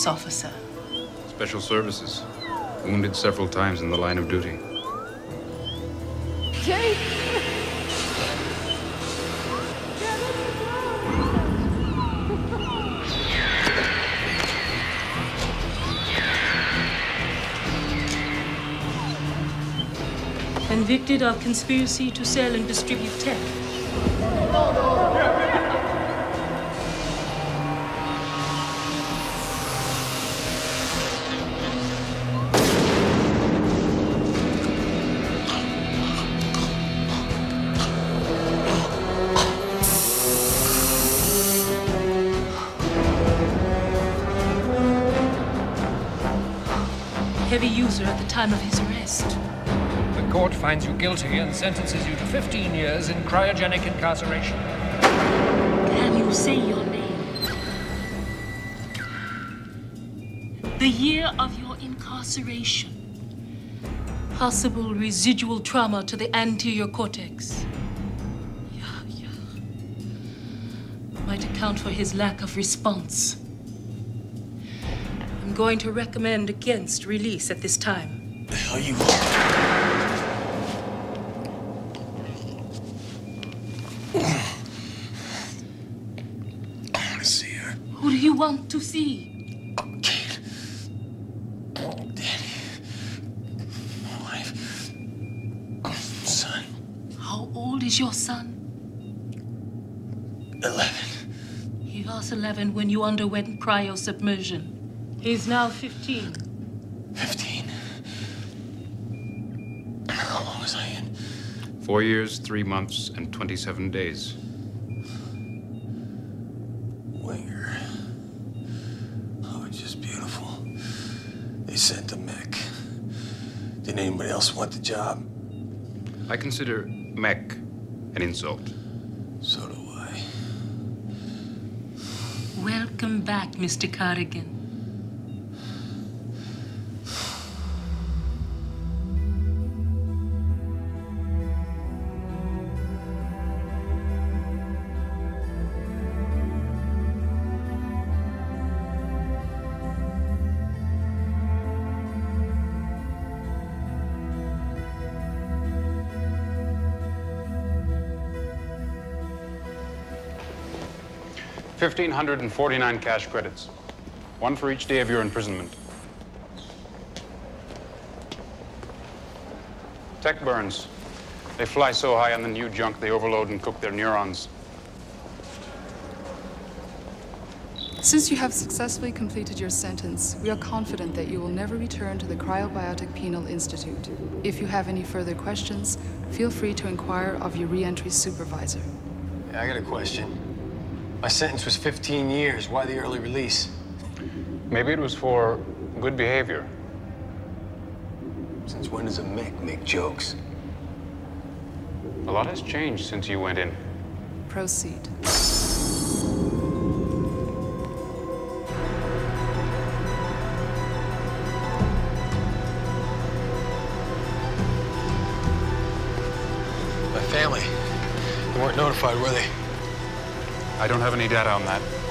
police officer. Special services. Wounded several times in the line of duty. Jake! Convicted of conspiracy to sell and distribute tech. At the time of his arrest. The court finds you guilty and sentences you to 15 years in cryogenic incarceration. Can you say your name? The year of your incarceration. Possible residual trauma to the anterior cortex. Yeah, yeah. Might account for his lack of response. I'm going to recommend against release at this time. The hell you are. I want to see her. Who do you want to see? Kate. Danny. My wife. Son. How old is your son? Eleven. He was 11 when you underwent cryosubmersion. He's now 15. 15? How long was I in? Four years, three months, and 27 days. Winger. Oh, just beautiful. They sent a mech. Didn't anybody else want the job? I consider mech an insult. So do I. Welcome back, Mr. Cardigan. 1,549 cash credits, one for each day of your imprisonment. Tech burns. They fly so high on the new junk, they overload and cook their neurons. Since you have successfully completed your sentence, we are confident that you will never return to the Cryobiotic Penal Institute. If you have any further questions, feel free to inquire of your reentry supervisor. Yeah, I got a question. My sentence was 15 years. Why the early release? Maybe it was for good behavior. Since when does a mech make jokes? A lot has changed since you went in. Proceed. I don't have any data on that.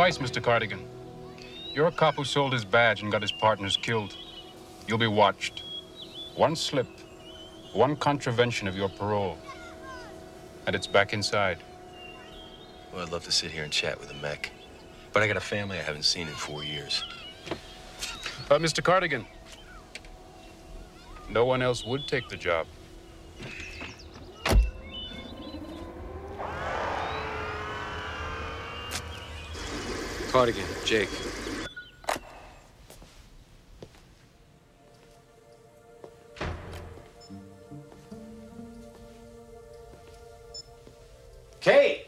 Advice, Mr. Cardigan. You're a cop who sold his badge and got his partners killed. You'll be watched. One slip, one contravention of your parole, and it's back inside. Well, I'd love to sit here and chat with a mech. But I got a family I haven't seen in four years. Uh, Mr. Cardigan, no one else would take the job. Cardigan, Jake. Kate!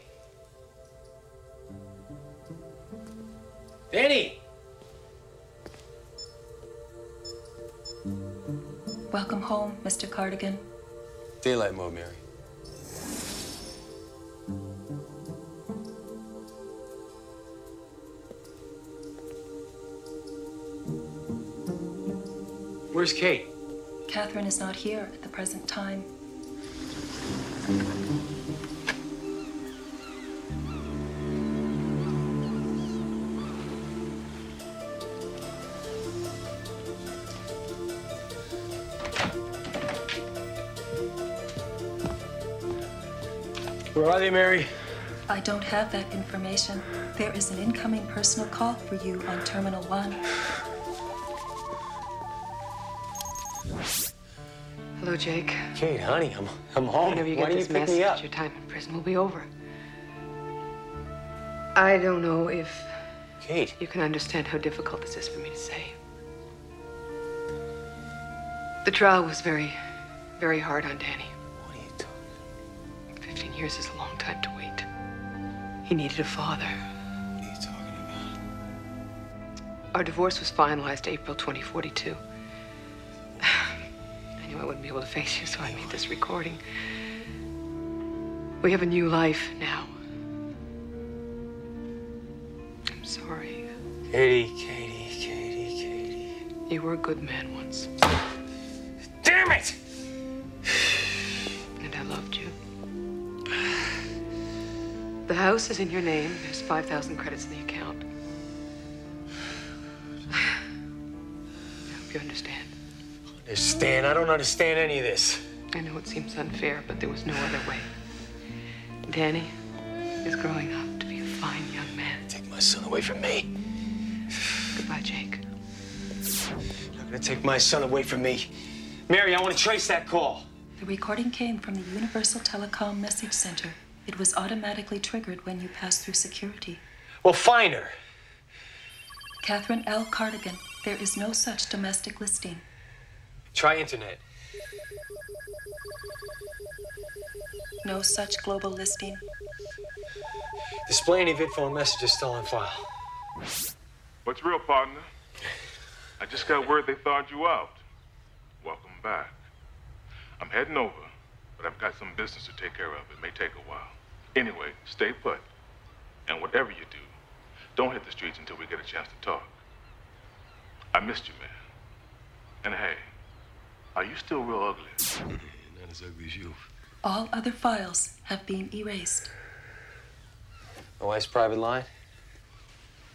Danny! Welcome home, Mr. Cardigan. Daylight mode, Mary. Where's Kate? Catherine is not here at the present time. Where are they, Mary? I don't have that information. There is an incoming personal call for you on Terminal 1. Hello, Jake. Kate, honey, I'm, I'm home. Whenever you Why get this you pick message, me up? your time in prison will be over. I don't know if Kate. you can understand how difficult this is for me to say. The trial was very, very hard on Danny. What are you talking? Fifteen years is a long time to wait. He needed a father. What are you talking about? Our divorce was finalized April 2042. Be able to face you, so I made this recording. We have a new life now. I'm sorry. Katie, Katie, Katie, Katie. You were a good man once, Damn it! and I loved you. The house is in your name. There's 5,000 credits in the account. I hope you understand. Understand? I don't understand any of this. I know it seems unfair, but there was no other way. Danny is growing up to be a fine young man. Take my son away from me. Goodbye, Jake. You're not gonna take my son away from me. Mary, I want to trace that call. The recording came from the Universal Telecom Message Center. It was automatically triggered when you passed through security. Well, find her. Catherine L. Cardigan, there is no such domestic listing. Try internet. No such global listing. Display any VidPhone messages still on file. What's real, partner? I just got word they thawed you out. Welcome back. I'm heading over, but I've got some business to take care of. It may take a while. Anyway, stay put. And whatever you do, don't hit the streets until we get a chance to talk. I missed you, man. And hey, are you still real ugly? Not as ugly as you. All other files have been erased. My wife's private line?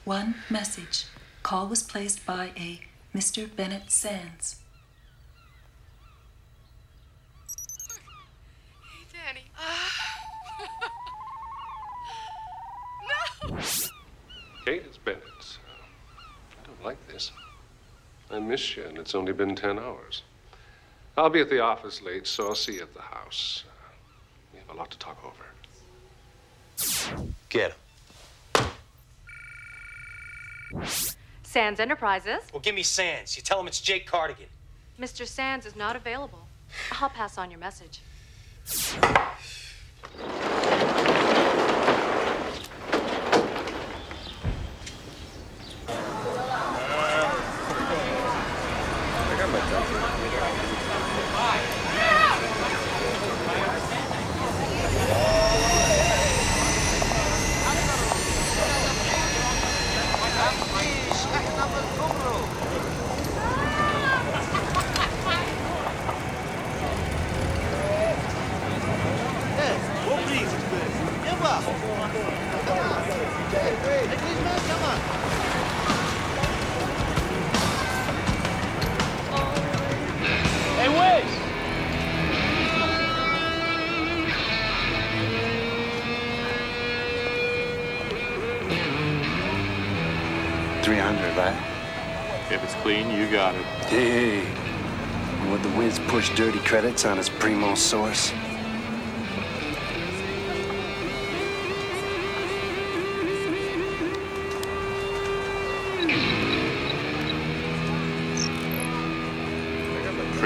One message. Call was placed by a Mr. Bennett Sands. Hey, Danny. no! Kate, it's Bennett. I don't like this. I miss you, and it's only been ten hours. I'll be at the office late, so I'll see you at the house. We have a lot to talk over. Get him. Sands Enterprises. Well, give me Sands. You tell him it's Jake Cardigan. Mr. Sands is not available. I'll pass on your message. Hey, Wiz! Three hundred, right? If it's clean, you got it. Hey, would the Wiz push dirty credits on his primo source?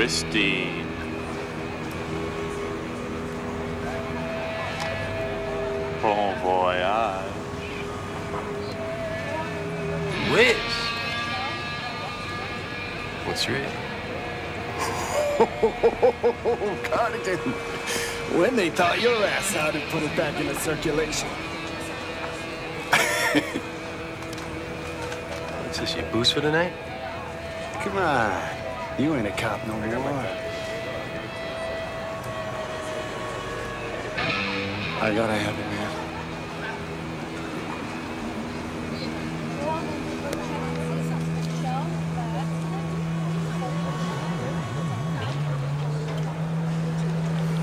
Pristine. Bon voyage. Whiz! What's your age? Cardigan, when they taught your ass how to put it back into circulation. What's this, your boost for the night? Come on, you ain't a cop no more. I gotta have it, man.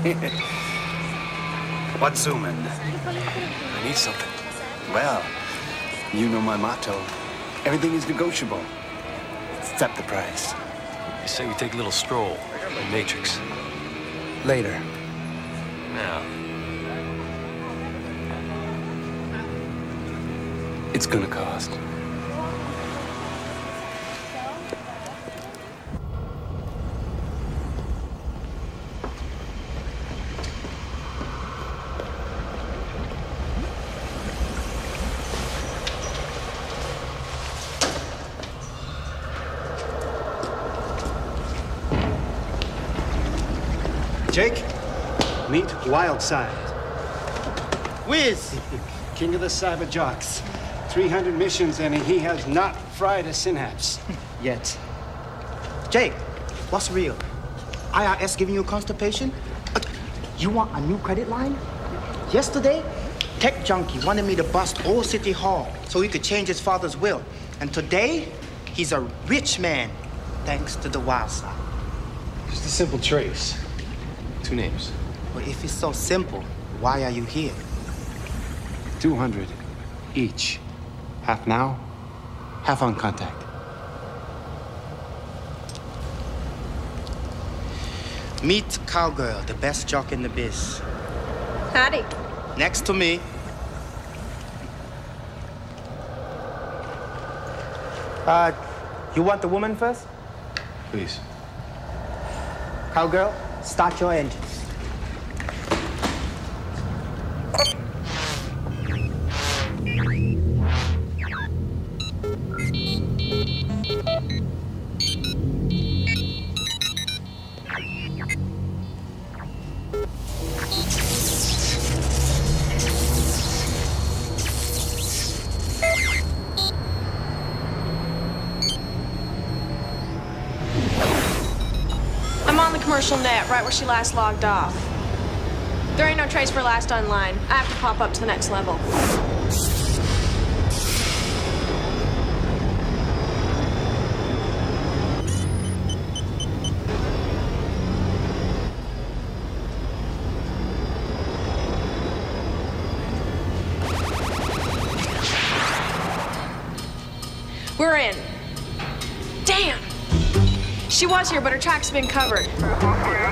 What's zooming? I need something. Well, you know my motto. Everything is negotiable. Except the price. Say we take a little stroll. The Matrix. Later. Now. It's gonna cost. Jake, meet Wildside. Whiz, king of the cyber jocks. 300 missions and he has not fried a synapse. Yet. Jake, what's real? IRS giving you constipation? Uh, You want a new credit line? Yesterday, Tech Junkie wanted me to bust Old City Hall so he could change his father's will. And today, he's a rich man, thanks to the wild side. Just a simple trace. Two names. Well, if it's so simple, why are you here? 200 each. Half now, half on contact. Meet Cowgirl, the best jock in the biz. Howdy. Next to me. Uh, you want the woman first? Please. Cowgirl, start your engines. She last logged off. There ain't no trace for last online. I have to pop up to the next level. We're in. Damn! She was here, but her tracks have been covered.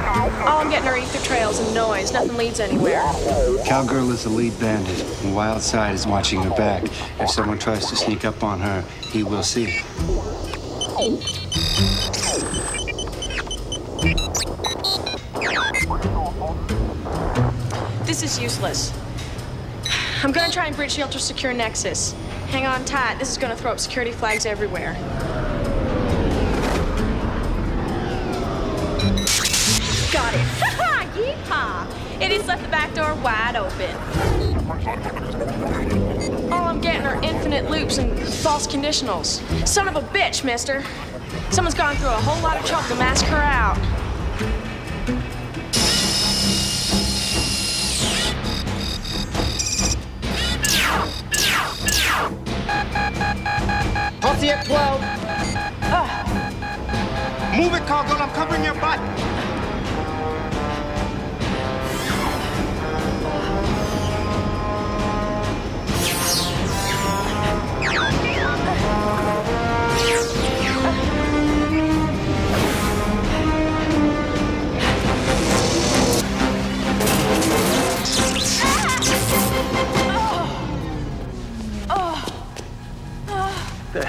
All I'm getting are ether trails and noise. Nothing leads anywhere. Cowgirl is the lead bandit, and Wildside is watching her back. If someone tries to sneak up on her, he will see. This is useless. I'm gonna try and breach the ultra secure nexus. Hang on tight. This is gonna throw up security flags everywhere. The back door wide open. All I'm getting are infinite loops and false conditionals. Son of a bitch, mister. Someone's gone through a whole lot of trouble to mask her out. Posse at 12. Ah. Move it, Cowgirl. I'm covering your butt.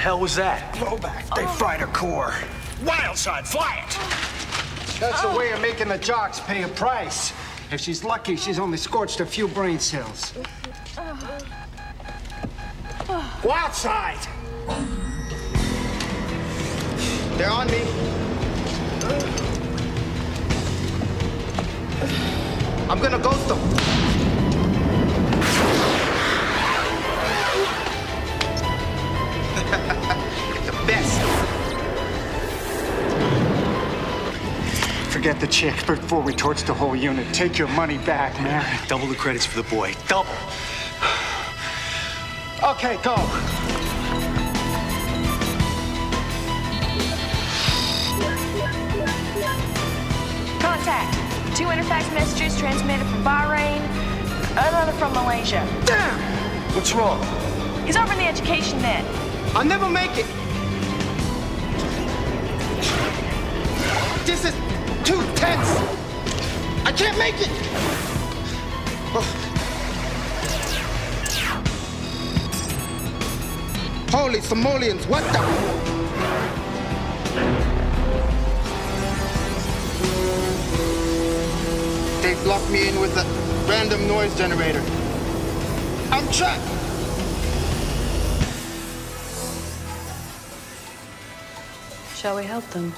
Hell was that? Blowback. They fried her core. Wildside, fly it! That's the way of making the jocks pay a price. If she's lucky, she's only scorched a few brain cells. Go outside! They're on me. I'm gonna ghost them. Best. Forget the chick before we torch the whole unit. Take your money back, man. Double the credits for the boy. Double. Okay, go. Contact. Two interfax messages transmitted from Bahrain, another from Malaysia. Damn! What's wrong? He's over in the education net. I'll never make it. Tense. I can't make it. Oh. Holy Somalians, what the? They blocked me in with a random noise generator. I'm trapped. Shall we help them?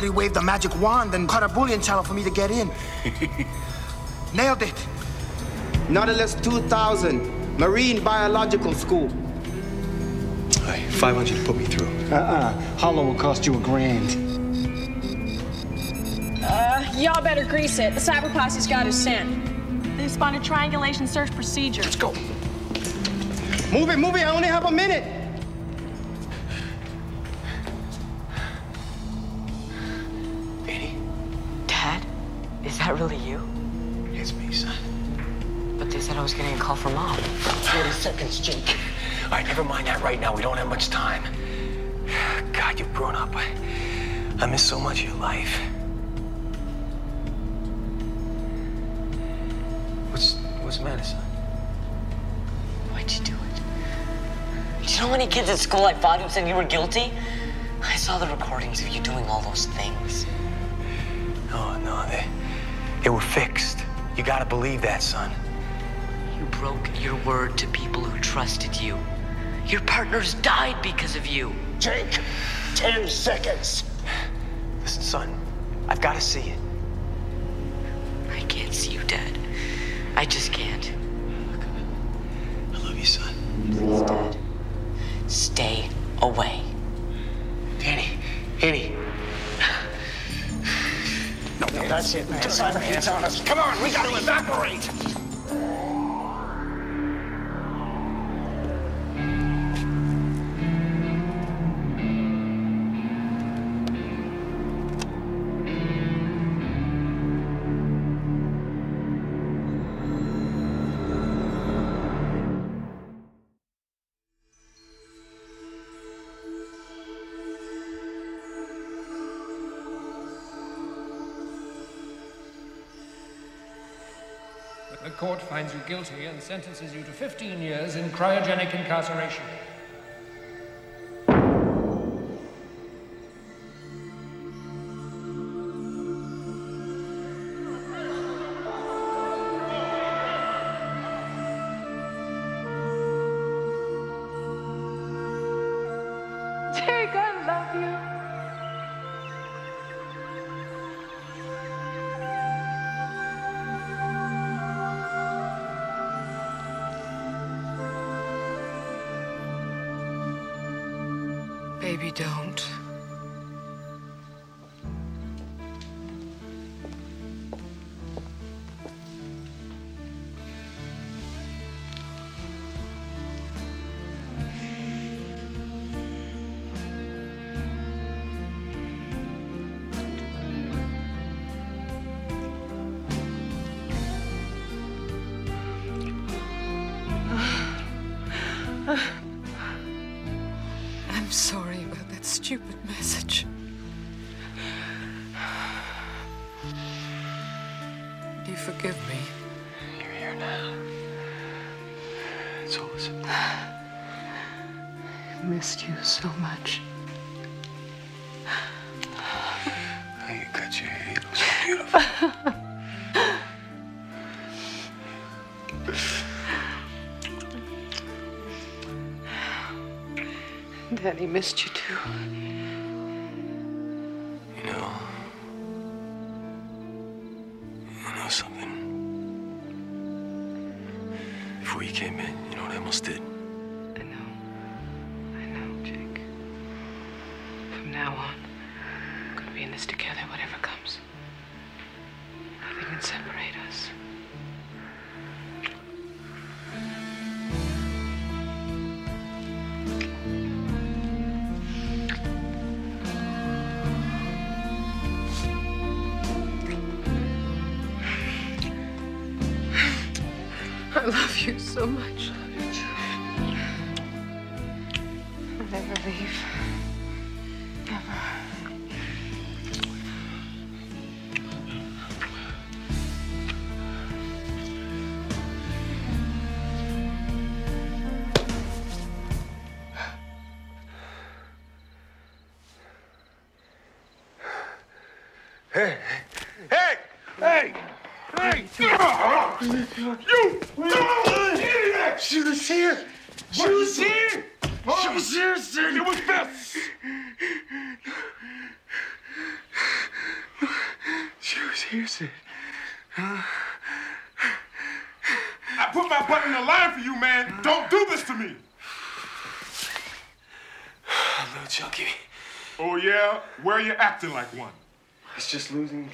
Somebody waved a magic wand and cut a Boolean channel for me to get in. Nailed it. Nautilus 2000, Marine Biological School. Hey, 500 to put me through. Uh-uh. Hollow will cost you a grand. Uh, y'all better grease it. The cyber posse's got his scent. They spawned a triangulation search procedure. Let's go. Move it, move it. I only have a minute. I was getting a call from mom. 40 seconds, Jake. All right, never mind that right now. We don't have much time. God, you've grown up. I, I miss so much of your life. What's what's the matter, son? Why'd you do it? Do you know how many kids at school I fought who said you were guilty? I saw the recordings of you doing all those things. No, no, they they were fixed. You gotta believe that, son. You broke your word to people who trusted you. Your partners died because of you. Jake, 10 seconds. Listen, son, I've gotta see it. I can't see you, Dad. I just can't. I love you, son. Please, Dad. Stay away. Danny, Annie. No, no, that's it, man. Cyber hands on us. Come on, we gotta evaporate. Finds you guilty and sentences you to 15 years in cryogenic incarceration. Daddy missed you too. You know. You know something? Before you came in, you know what I almost did?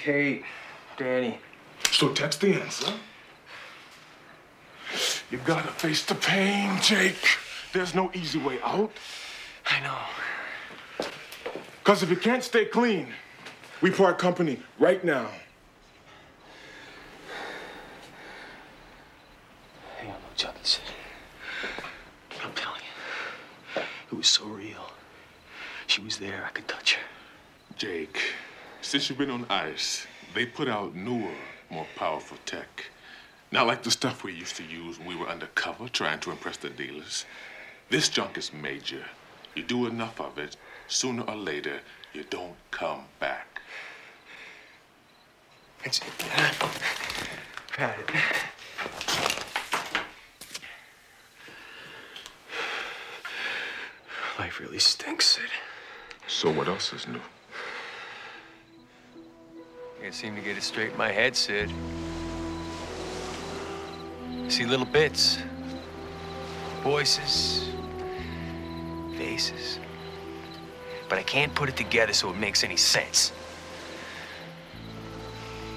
Kate. Danny. So text the answer. You gotta face the pain, Jake. There's no easy way out. I know. Because if you can't stay clean, we part company right now. Hang on, no Chunky, Sid. I'm telling you. It was so real. She was there. I could touch her. Jake, since you've been on ice, they put out newer, more powerful tech. Not like the stuff we used to use when we were undercover trying to impress the dealers. This junk is major. You do enough of it, sooner or later, you don't come back. It's. It. Life really stinks, Sid. So what else is new? Can't seem to get it straight in my head, Sid. I see little bits. Voices. Faces. But I can't put it together so it makes any sense.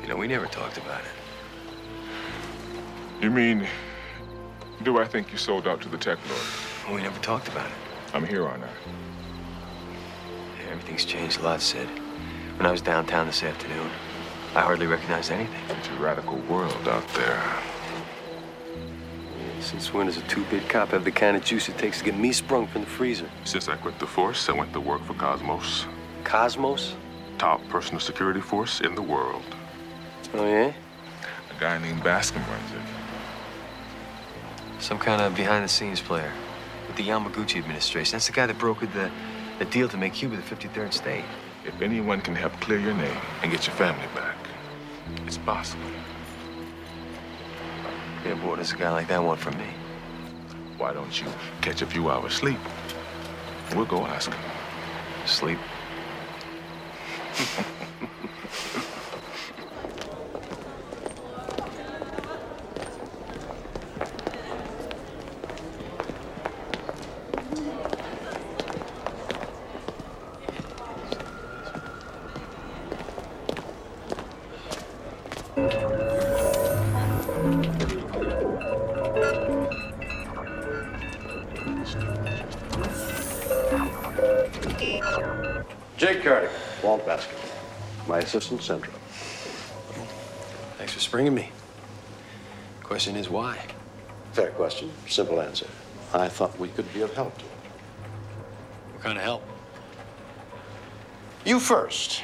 You know, we never talked about it. You mean, do I think you sold out to the tech lord? Well, we never talked about it. I'm here on that. Yeah, everything's changed a lot, Sid. When I was downtown this afternoon, I hardly recognize anything. It's a radical world out there. Since when does a two-bit cop have the kind of juice it takes to get me sprung from the freezer? Since I quit the force, I went to work for Cosmos. Cosmos? Top personal security force in the world. Oh, yeah? A guy named Bascom runs it. Some kind of behind-the-scenes player with the Yamaguchi administration. That's the guy that brokered the, the deal to make Cuba the 53rd state. If anyone can help clear your name and get your family back, it's possible. Yeah, what does a guy like that want from me? Why don't you catch a few hours sleep? We'll go ask him. Sleep? My assistant, Centro. Thanks for springing me. Question is why? Fair question, simple answer. I thought we could be of help to him. What kind of help? You first.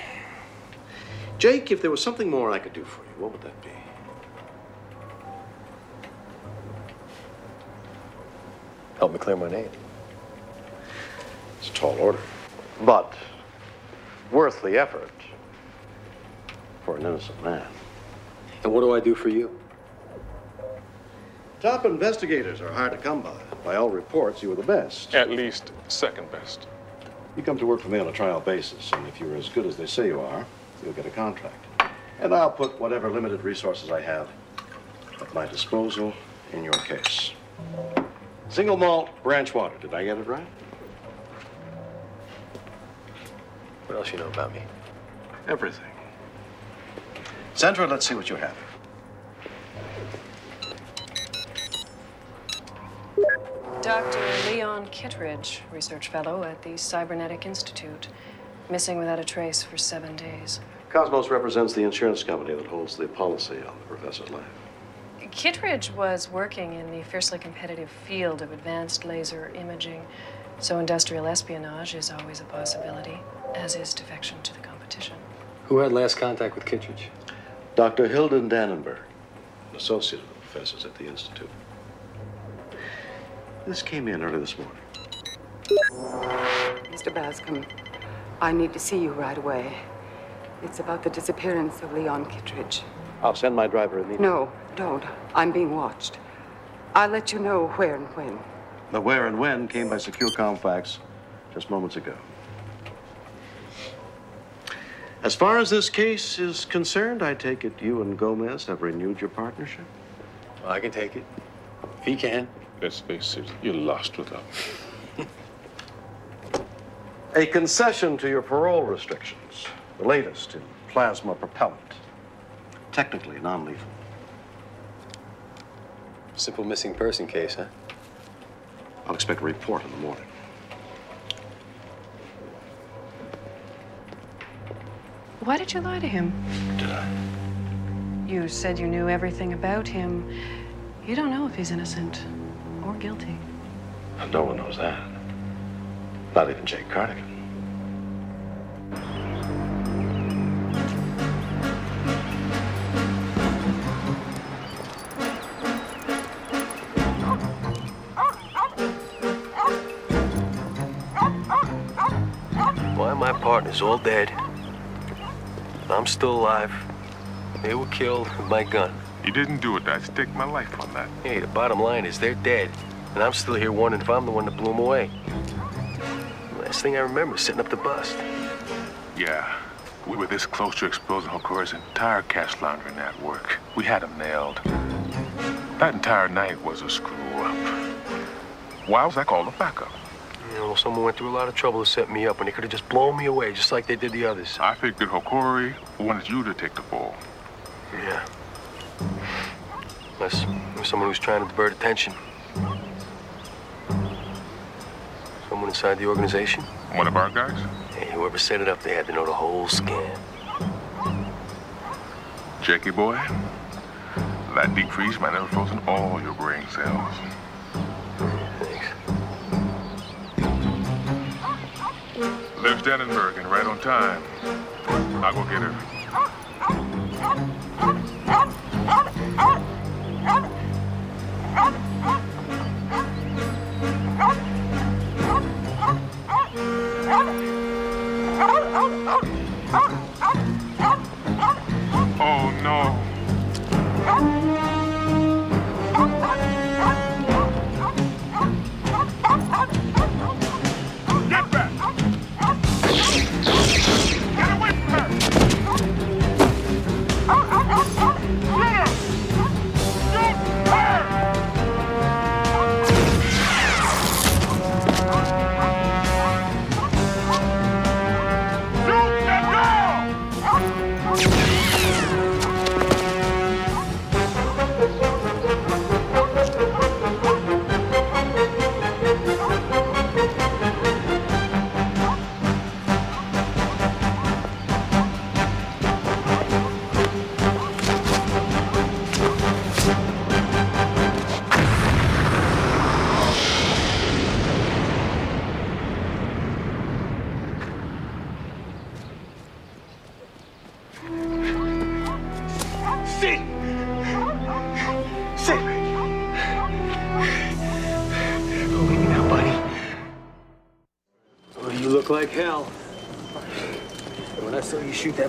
Jake, if there was something more I could do for you, what would that be? Help me clear my name. It's a tall order. But worth the effort for an innocent man. And what do I do for you? Top investigators are hard to come by. By all reports, you were the best. At least second best. You come to work for me on a trial basis, and if you're as good as they say you are, you'll get a contract. And I'll put whatever limited resources I have at my disposal in your case. Single malt branch water. Did I get it right? What else you know about me? Everything. Sandra, let's see what you have. Dr. Leon Kittredge, research fellow at the Cybernetic Institute, missing without a trace for seven days. Cosmos represents the insurance company that holds the policy on the professor's life. Kittredge was working in the fiercely competitive field of advanced laser imaging, so industrial espionage is always a possibility, as is defection to the competition. Who had last contact with Kittredge? Dr. Hilden Dannenberg, an associate of the professors at the Institute. This came in early this morning. Mr. Bascom, I need to see you right away. It's about the disappearance of Leon Kittredge. I'll send my driver immediately. No, don't. I'm being watched. I'll let you know where and when. The where and when came by secure fax just moments ago. As far as this case is concerned, I take it you and Gomez have renewed your partnership? Well, I can take it. If he can. Let's face it, you're lost without me. A concession to your parole restrictions, the latest in plasma propellant. Technically non lethal. Simple missing person case, huh? I'll expect a report in the morning. Why did you lie to him? Did I? You said you knew everything about him. You don't know if he's innocent or guilty. No one knows that. Not even Jake Cardigan. Why my partner's all dead? I'm still alive. They were killed with my gun. You didn't do it. I'd stake my life on that. Hey, the bottom line is they're dead. And I'm still here wondering if I'm the one that blew them away. Last thing I remember is setting up the bust. Yeah. We were this close to exposing Hokori's entire cash laundering network. We had him nailed. That entire night was a screw up. Why was I called a backup? You know, someone went through a lot of trouble to set me up, and they could have just blown me away, just like they did the others. I figured Hokori wanted you to take the fall. Yeah. Unless it was someone who's trying to divert attention. Someone inside the organization? One of our guys? Hey, whoever set it up, they had to know the whole scam. Jackie boy, that deep freeze might have frozen all your brain cells. Lives Dannenberg and right on time. I'll go get her. Oh no.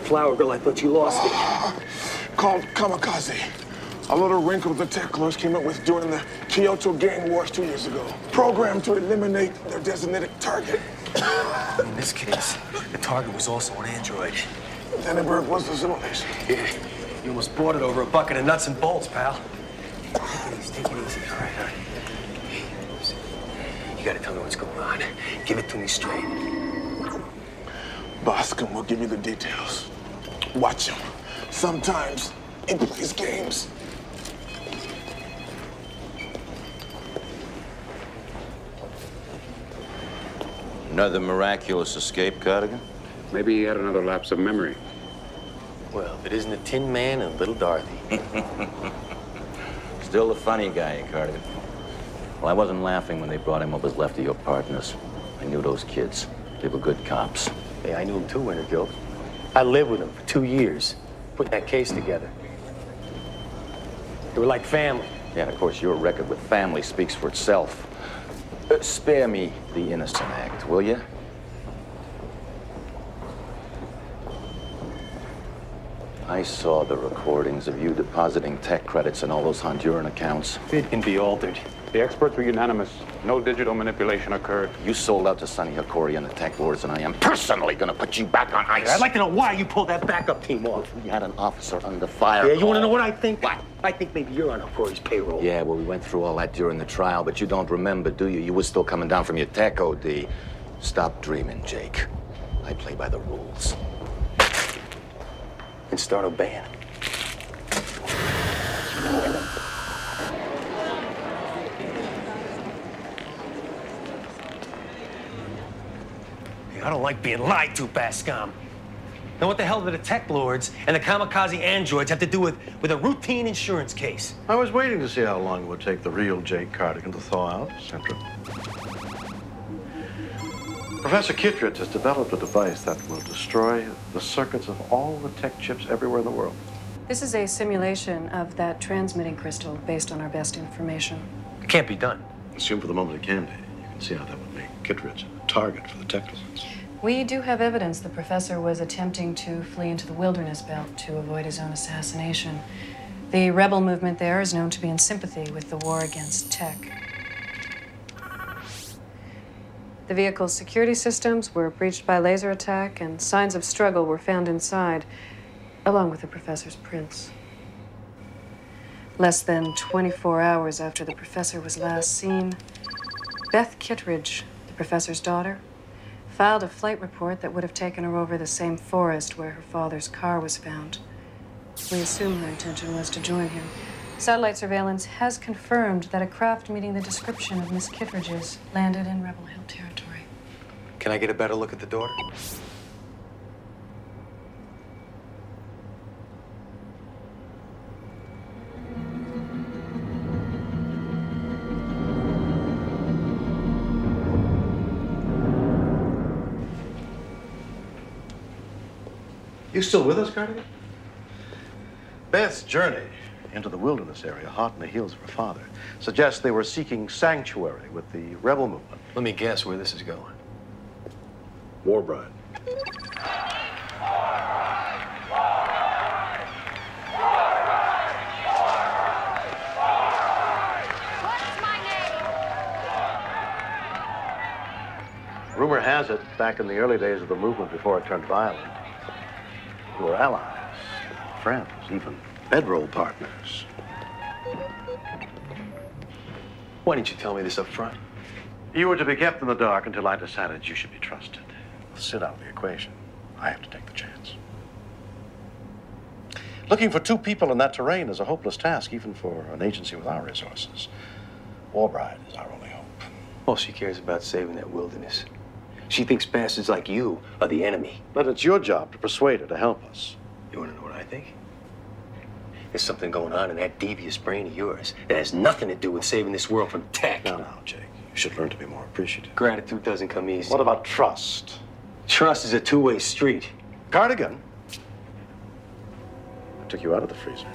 Flower girl, I thought you lost it. Called Kamikaze. A little wrinkle the tech lords came up with during the Kyoto Gang Wars two years ago. Programmed to eliminate their designated target. In this case, the target was also an android. Dannenberg was the simulation. Yeah, you almost bought it over a bucket of nuts and bolts, pal. Take it easy, take it easy. All right, all right. You gotta tell me what's going on. Give it to me straight. Bascom will give you the details. Watch him. Sometimes he plays games. Another miraculous escape, Cardigan? Maybe he had another lapse of memory. Well, if it isn't the Tin Man and Little Dorothy. Still the funny guy, Cardigan. Well, I wasn't laughing when they brought him what was left of your partners. I knew those kids. They were good cops. Hey, I knew them too, Wintergill. I lived with him for two years, putting that case together. They were like family. Yeah, and of course, your record with family speaks for itself. Uh, spare me the innocent act, will you? I saw the recordings of you depositing tech credits in all those Honduran accounts. It can be altered. The experts were unanimous. No digital manipulation occurred. You sold out to Sonny Hokori and the tech lords, and I am personally going to put you back on ice. I'd like to know why you pulled that backup team off. We had an officer under fire. Yeah, you want to know what I think? What? I think maybe you're on Hokori's payroll. Yeah, well, we went through all that during the trial, but you don't remember, do you? You were still coming down from your tech OD. Stop dreaming, Jake. I play by the rules. And start obeying. Hey, I don't like being lied to, Bascom. Now, what the hell do the tech lords and the kamikaze androids have to do with, with a routine insurance case? I was waiting to see how long it would take the real Jake Cardigan to thaw out, Central. Professor Kittredge has developed a device that will destroy the circuits of all the tech chips everywhere in the world. This is a simulation of that transmitting crystal based on our best information. It can't be done. Assume for the moment it can be. You can see how that would make Kittredge a target for the tech lords. We do have evidence the professor was attempting to flee into the wilderness belt to avoid his own assassination. The rebel movement there is known to be in sympathy with the war against tech. The vehicle's security systems were breached by laser attack, and signs of struggle were found inside, along with the professor's prints. Less than 24 hours after the professor was last seen, Beth Kittredge, the professor's daughter, filed a flight report that would have taken her over the same forest where her father's car was found. We assume her intention was to join him. Satellite surveillance has confirmed that a craft meeting the description of Miss Kittredge's landed in Rebel Hill territory. Can I get a better look at the daughter? You still with us, Cardigan? Beth's journey into the wilderness area, hot in the heels of her father, suggests they were seeking sanctuary with the rebel movement. Let me guess where this is going. War bride. Rumor has it, back in the early days of the movement before it turned violent, you were allies, friends, even bedroll partners. Why didn't you tell me this up front? You were to be kept in the dark until I decided you should be trusted. Sit out of the equation. I have to take the chance. Looking for two people in that terrain is a hopeless task, even for an agency with our resources. Warbride is our only hope. All she cares about saving that wilderness. She thinks bastards like you are the enemy. But it's your job to persuade her to help us. You want to know what I think? There's something going on in that devious brain of yours that has nothing to do with saving this world from tech. Now, now, Jake. You should learn to be more appreciative. Gratitude doesn't come easy. What about trust? Trust is a two-way street. Cardigan. I took you out of the freezer.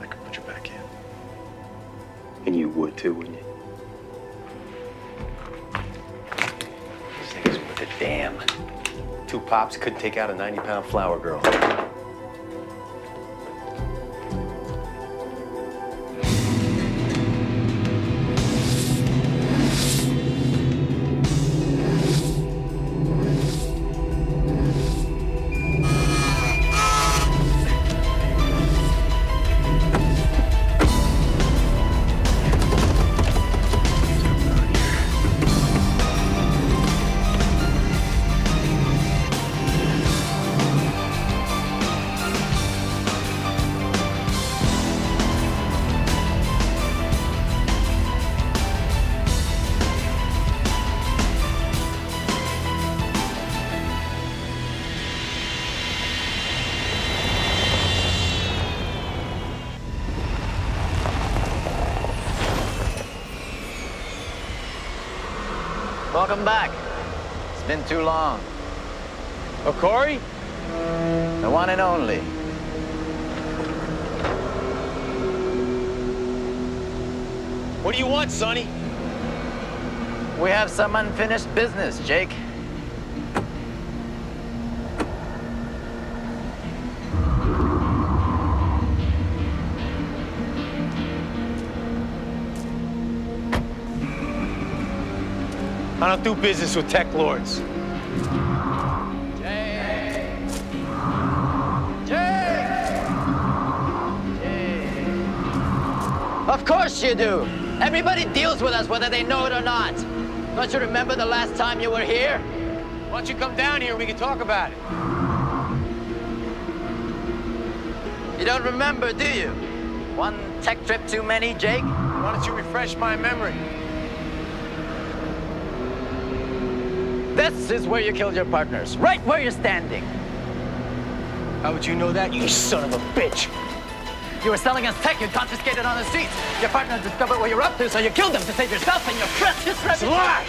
I could put you back in. And you would too, wouldn't you? Damn. Two pops couldn't take out a 90-pound flower girl. Welcome back. It's been too long. Oh, Corey? The one and only. What do you want, Sonny? We have some unfinished business, Jake. I don't do business with tech lords. Of course you do. Everybody deals with us whether they know it or not. Don't you remember the last time you were here? Why don't you come down here and we can talk about it? You don't remember, do you? One tech trip too many, Jake? Why don't you refresh my memory? This is where you killed your partners, right where you're standing. How would you know that, you son of a bitch? You were selling us tech you confiscated on the streets. Your partner discovered what you're up to, so you killed them to save yourself and your precious reputation. lie!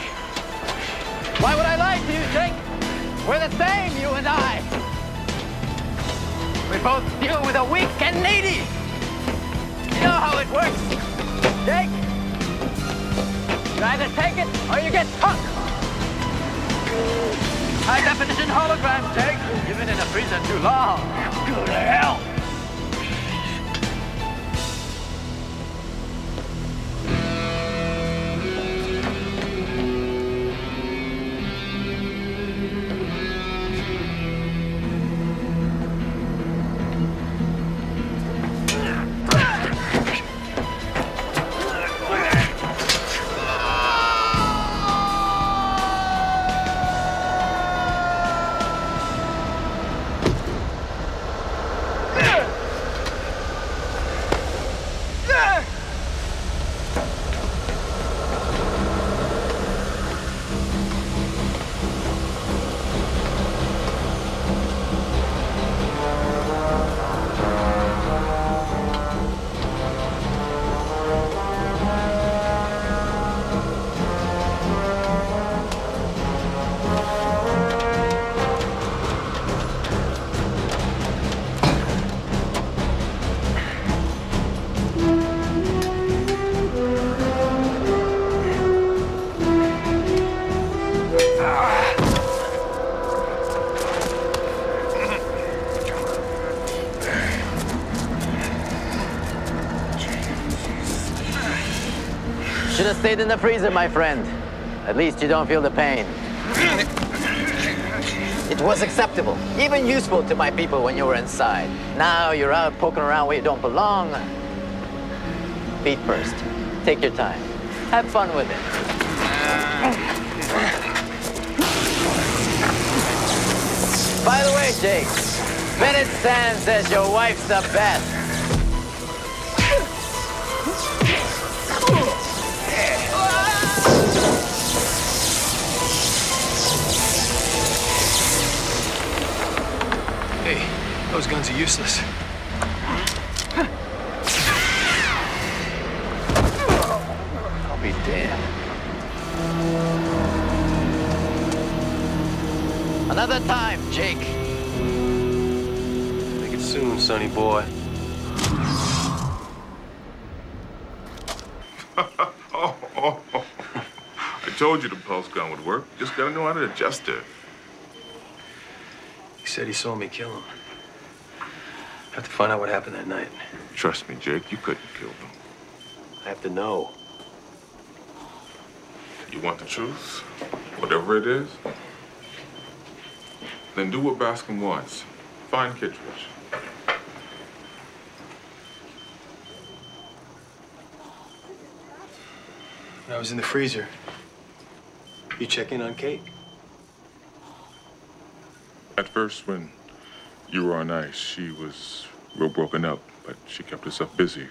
Why would I lie to you, Jake? We're the same, you and I. We both deal with the weak and needy. You know how it works, Jake. You either take it or you get stuck. High definition hologram, Jake. You've been in a freezer too long. Go to hell. Stayed in the freezer, my friend. At least you don't feel the pain. It was acceptable, even useful to my people when you were inside. Now you're out poking around where you don't belong. Feet first. Take your time. Have fun with it. By the way, Jake, Bennett Sand says your wife's the best. Are useless. I'll be damned. Another time, Jake. Make it soon, sonny boy. I told you the pulse gun would work. Just gotta know how to adjust it. He said he saw me kill him. Have to find out what happened that night. Trust me, Jake, you couldn't kill them. I have to know. You want the truth? Whatever it is? Then do what Bascom wants. Find Kittredge. I was in the freezer. You check in on Kate? At first, when you were on ice, she was real broken up, but she kept herself busy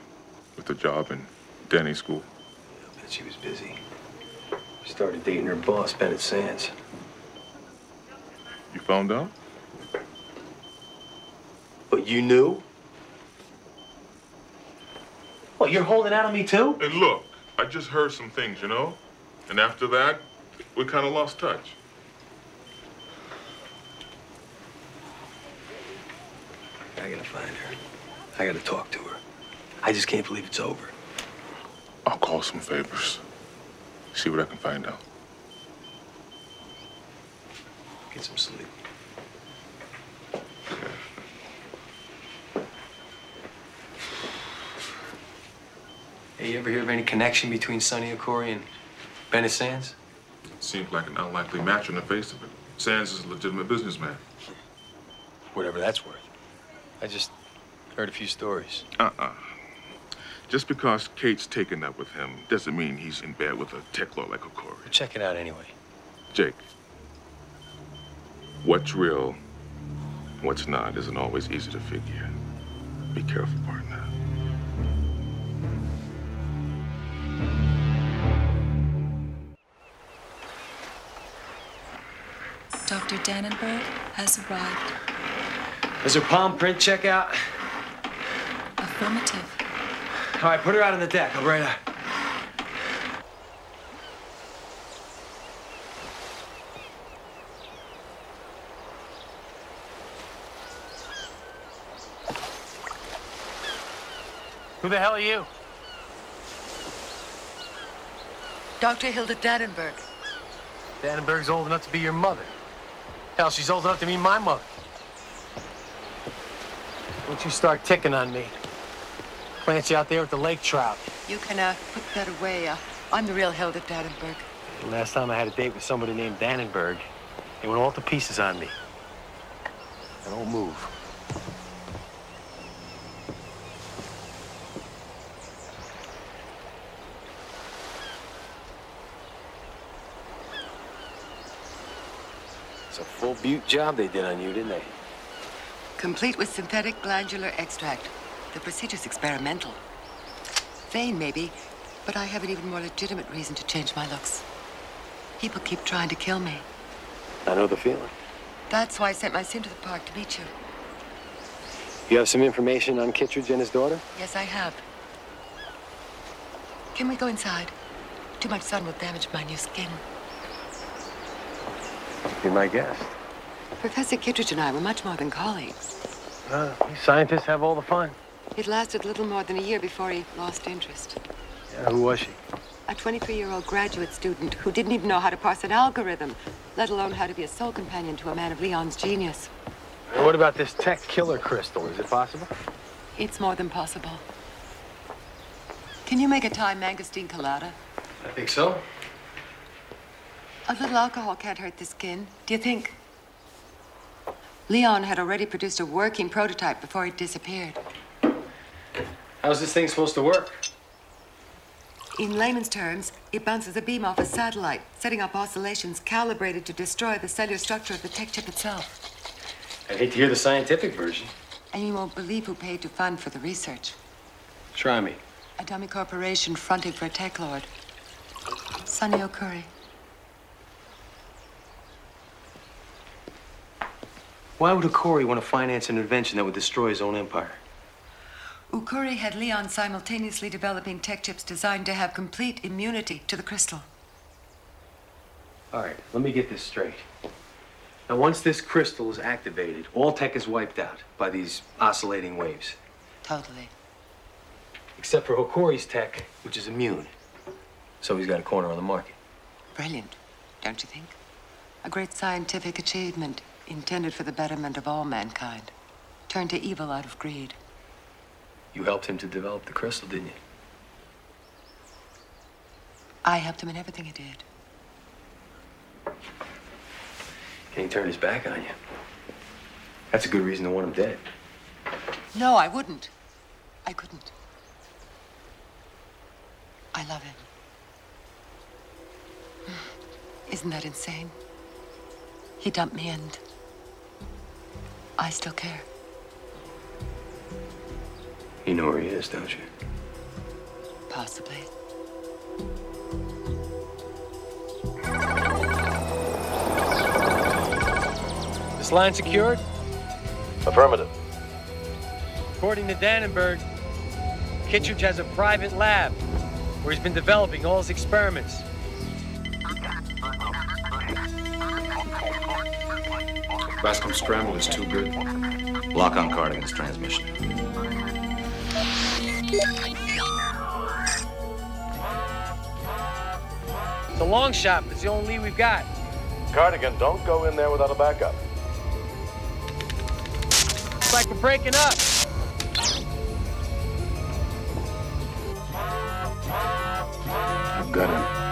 with a job in Danny school. I bet she was busy. She Started dating her boss, Bennett Sands. You found out? But you knew? Well, you're holding out on me too? Hey, look, I just heard some things, you know? And after that, we kind of lost touch. I gotta find her. I gotta talk to her. I just can't believe it's over. I'll call some favors. See what I can find out. Get some sleep. Hey, you ever hear of any connection between Sonny Hokori and Bennett Sands? Seems like an unlikely match on the face of it. Sands is a legitimate businessman. Whatever that's worth. I just heard a few stories. Uh-uh. Just because Kate's taken up with him doesn't mean he's in bed with a tech lord like Hokori. Check it out anyway. Jake, what's real, what's not isn't always easy to figure. Be careful, partner. Dr. Dannenberg has arrived. Does her palm print check out? Affirmative. All right, put her out on the deck. I'll right out. Who the hell are you? Dr. Hilda Dannenberg. Dannenberg's old enough to be your mother. Hell, she's old enough to be my mother. Don't you start ticking on me. Clancy out there with the lake trout. You can uh, put that away. Uh, I'm the real Hilda Dannenberg. The last time I had a date with somebody named Dannenberg, they went all to pieces on me. I don't move. It's a full butte job they did on you, didn't they? Complete with synthetic glandular extract. The procedure's experimental. Vain, maybe, but I have an even more legitimate reason to change my looks. People keep trying to kill me. I know the feeling. That's why I sent my sim to the park to meet you. You have some information on Kittredge and his daughter? Yes, I have. Can we go inside? Too much sun will damage my new skin. Be my guest. Professor Kittredge and I were much more than colleagues. Uh, you scientists have all the fun. It lasted little more than a year before he lost interest. Yeah, who was she? A 23-year-old graduate student who didn't even know how to parse an algorithm, let alone how to be a soul companion to a man of Leon's genius. And what about this tech killer crystal? Is it possible? It's more than possible. Can you make a Thai mangosteen colada? I think so. A little alcohol can't hurt the skin, do you think? Leon had already produced a working prototype before he disappeared. How's this thing supposed to work? In layman's terms, it bounces a beam off a satellite, setting up oscillations calibrated to destroy the cellular structure of the tech chip itself. I'd hate to hear the scientific version. And you won't believe who paid to fund for the research. Try me. A dummy corporation fronted for a tech lord. Sonny Hokori. Why would Hokori want to finance an invention that would destroy his own empire? Hokori had Leon simultaneously developing tech chips designed to have complete immunity to the crystal. All right, let me get this straight. Now, once this crystal is activated, all tech is wiped out by these oscillating waves. Totally. Except for Hokori's tech, which is immune. So he's got a corner on the market. Brilliant, don't you think? A great scientific achievement intended for the betterment of all mankind, turned to evil out of greed. You helped him to develop the crystal, didn't you? I helped him in everything he did. Can he turn his back on you? That's a good reason to want him dead. No, I wouldn't. I couldn't. I love him. Isn't that insane? He dumped me and I still care. You know where he is, don't you? Possibly. This line secured? Affirmative. According to Dannenberg, Kittredge has a private lab where he's been developing all his experiments. Bascom scramble is too good. Lock on Cardigan's transmission. It's a long shot, but it's the only lead we've got. Cardigan, don't go in there without a backup. It's like we're breaking up. I've got him.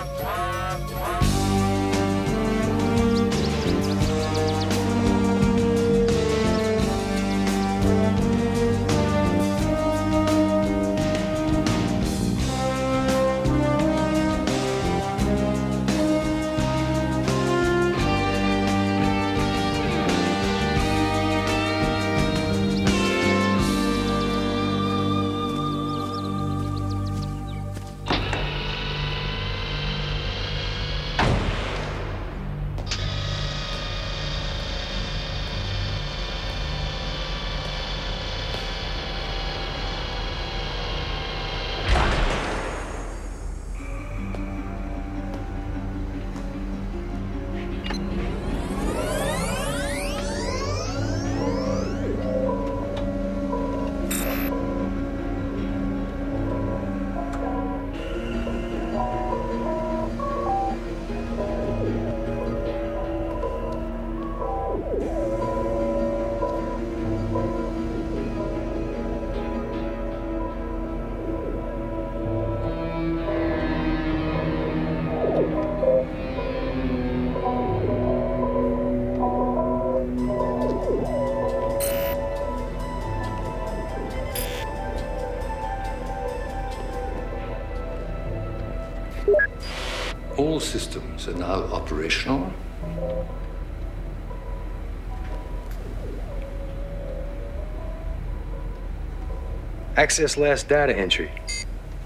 Access last data entry.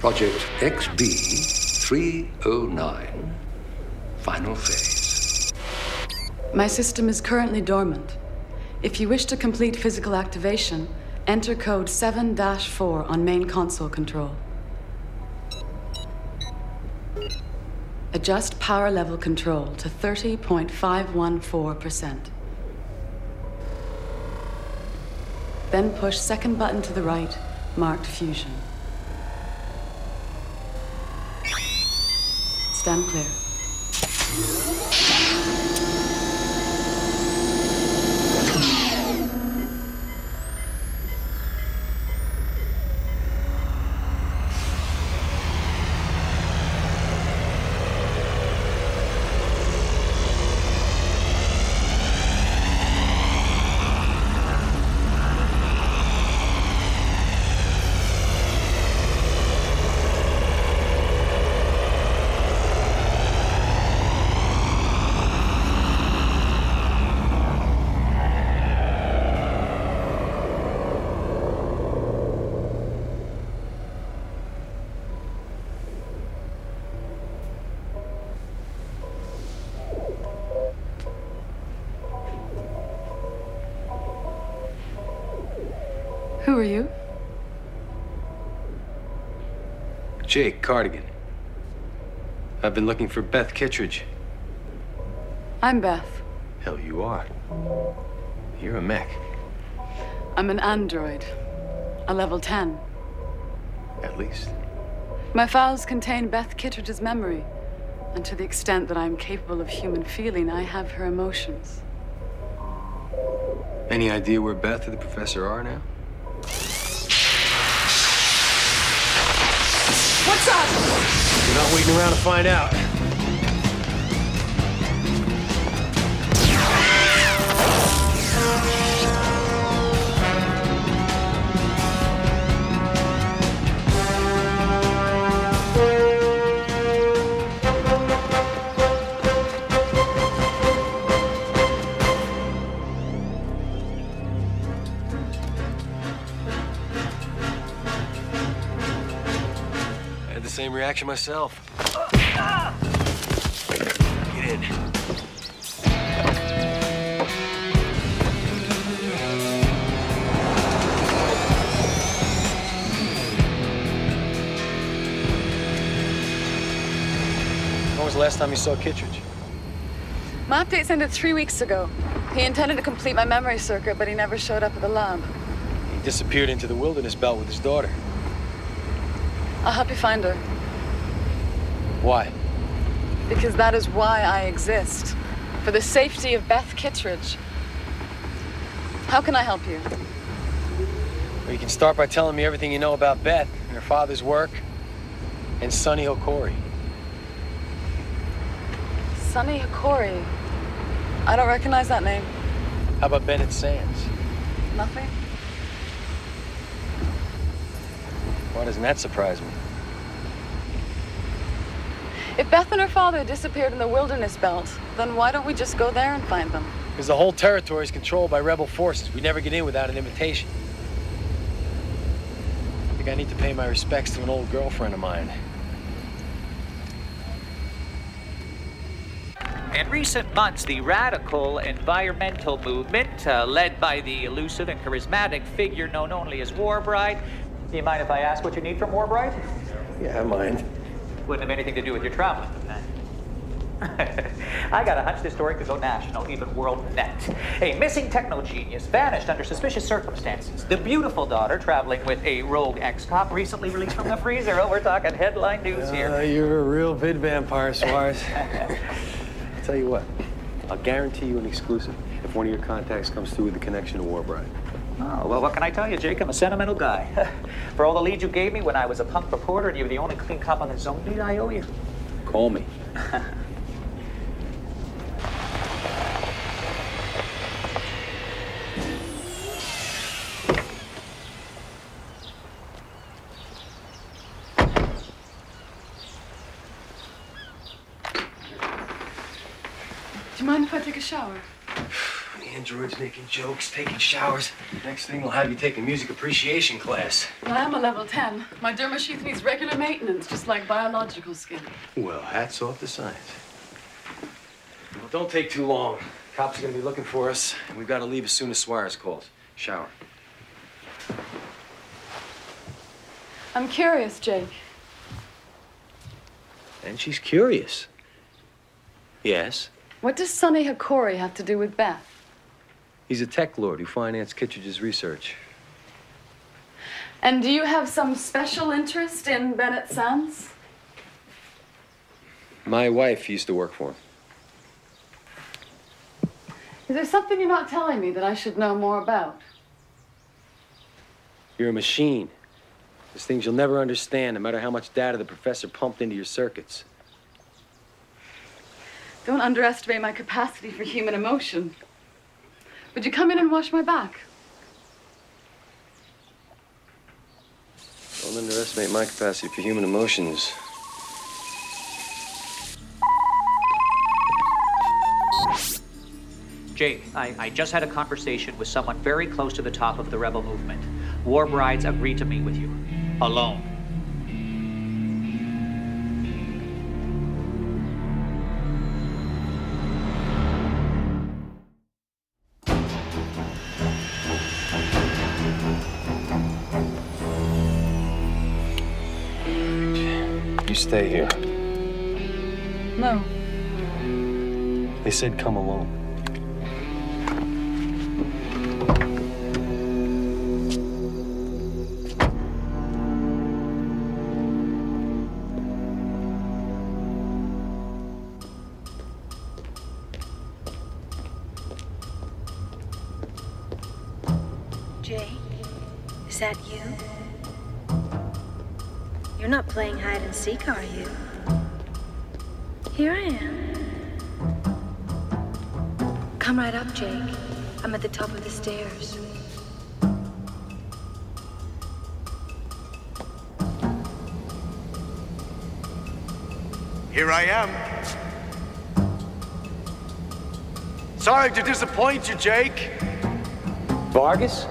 Project XB 309. Final phase. My system is currently dormant. If you wish to complete physical activation, enter code 7 4 on main console control. Adjust power level control to 30.514%. Then push second button to the right, marked fusion. Stand clear. Who are you? Jake Cardigan. I've been looking for Beth Kittredge. I'm Beth. Hell, you are. You're a mech. I'm an android, a level 10. At least. My files contain Beth Kittredge's memory, and to the extent that I'm capable of human feeling, I have her emotions. Any idea where Beth or the professor are now? What's up? We're not waiting around to find out. Same reaction myself. Get in. When was the last time you saw Kittredge? My updates ended three weeks ago. He intended to complete my memory circuit, but he never showed up at the lab. He disappeared into the wilderness belt with his daughter. I'll help you find her, Why? because that is why I exist. For the safety of Beth Kittredge. How can I help you? Well, you can start by telling me everything you know about Beth and her father's work and Sonny Hokori. Sonny Hokori. I don't recognize that name. How about Bennett Sands? Nothing? Why doesn't that surprise me? If Beth and her father disappeared in the wilderness belt, then why don't we just go there and find them? Because the whole territory is controlled by rebel forces. We never get in without an invitation. I think I need to pay my respects to an old girlfriend of mine. In recent months, the radical environmental movement, uh, led by the elusive and charismatic figure known only as Warbride. Do you mind if I ask what you need from Warbride? Yeah, I mind. Wouldn't have anything to do with your traveling. I got a hunch this story could go national, even world net. A missing techno genius vanished under suspicious circumstances. The beautiful daughter traveling with a rogue ex-cop recently released from the freezer. Oh, we're talking headline news here. Uh, you're a real vid vampire, Suarez. I tell you what, I'll guarantee you an exclusive if one of your contacts comes through with a connection to Warbride. Oh, well, what can I tell you, Jake? I'm a sentimental guy. For all the leads you gave me when I was a punk reporter and you were the only clean cop on the zone beat, I owe you. Call me. Do you mind if I take a shower? Making jokes, taking showers. Next thing, we'll have you take a music appreciation class. Well, I am a level 10. My derma sheath needs regular maintenance, just like biological skin. Well, hats off to science. Well, don't take too long. Cops are gonna be looking for us, and we've got to leave as soon as Suarez calls. Shower. I'm curious, Jake. And she's curious. Yes. What does Sonny Hokori have to do with Beth? He's a tech lord who financed Kittredge's research. And do you have some special interest in Bennett Sands? My wife used to work for him. Is there something you're not telling me that I should know more about? You're a machine. There's things you'll never understand, no matter how much data the professor pumped into your circuits. Don't underestimate my capacity for human emotion. Would you come in and wash my back? Don't underestimate my capacity for human emotions. Jake, I, I just had a conversation with someone very close to the top of the rebel movement. Warbride's agreed to meet with you. Alone. Stay here. No. They said come alone. Jake, is that you? You're not playing hide and seek, are you? Here I am. Come right up, Jake. I'm at the top of the stairs. Here I am. Sorry to disappoint you, Jake. Vargas?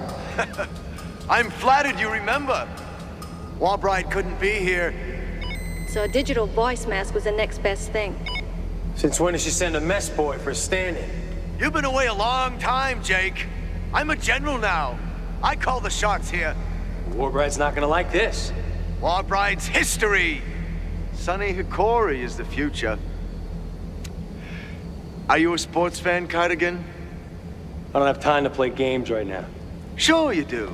I'm flattered you remember. Warbride couldn't be here. So a digital voice mask was the next best thing. Since when did she send a mess boy for standing? You've been away a long time, Jake. I'm a general now. I call the shots here. Warbride's not gonna like this. Warbride's history. Sonny Hokori is the future. Are you a sports fan, Cardigan? I don't have time to play games right now. Sure you do.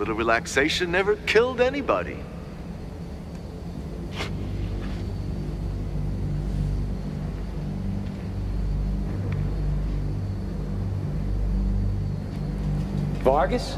Little relaxation never killed anybody. Vargas?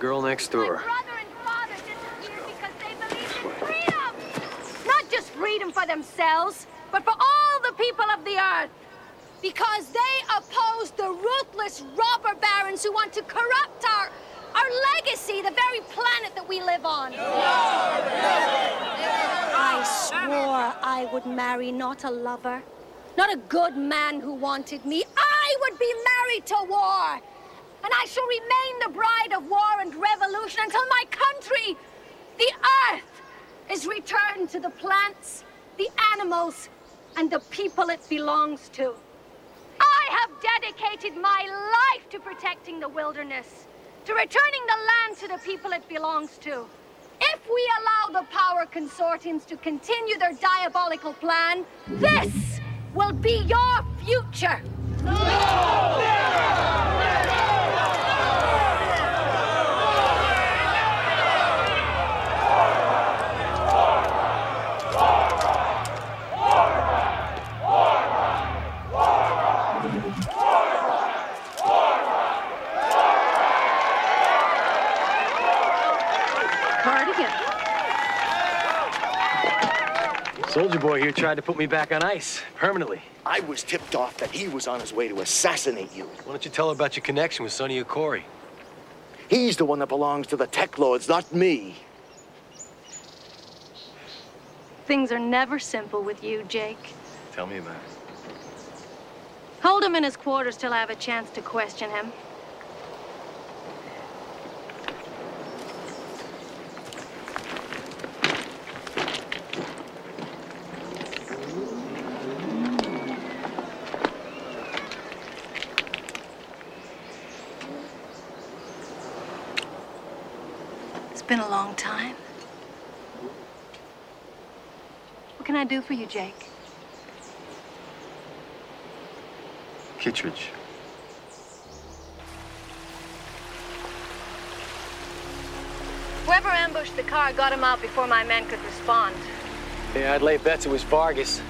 Girl next door. Not just freedom for themselves, but for all the people of the earth. Because they oppose the ruthless robber barons who want to corrupt our, our legacy, the very planet that we live on. I swore I would marry not a lover, not a good man who wanted me. I would be married to war. And I shall remain the bride of war and revolution until my country, the earth, is returned to the plants, the animals, and the people it belongs to. I have dedicated my life to protecting the wilderness, to returning the land to the people it belongs to. If we allow the power consortiums to continue their diabolical plan, this will be your future. Cardigan. Soldier boy here tried to put me back on ice, permanently. I was tipped off that he was on his way to assassinate you. Why don't you tell her about your connection with Sonny Hokori? He's the one that belongs to the Tech Lords, not me. Things are never simple with you, Jake. Tell me about it. Hold him in his quarters till I have a chance to question him. It's been a long time. What can I do for you, Jake? Kittredge. Whoever ambushed the car got him out before my men could respond. Yeah, I'd lay bets it was Vargas.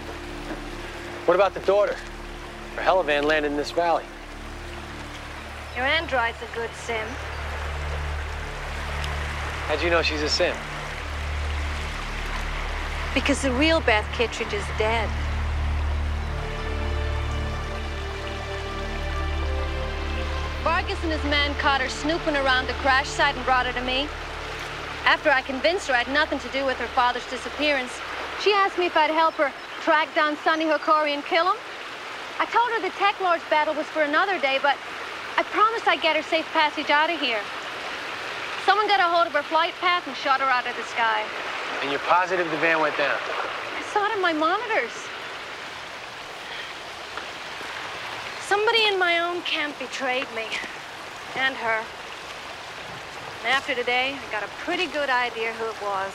What about the daughter? Her helivan landed in this valley. Your android's a good sim. How'd you know she's a sim? Because the real Beth Kittredge is dead. Vargas and his men caught her snooping around the crash site and brought her to me. After I convinced her I had nothing to do with her father's disappearance, she asked me if I'd help her track down Sonny Hokori and kill him. I told her the Tech Lord's battle was for another day, but I promised I'd get her safe passage out of here. Someone got a hold of her flight path and shot her out of the sky. And you're positive the van went down? I saw it on my monitors. Somebody in my own camp betrayed me. And her. And after today, I got a pretty good idea who it was.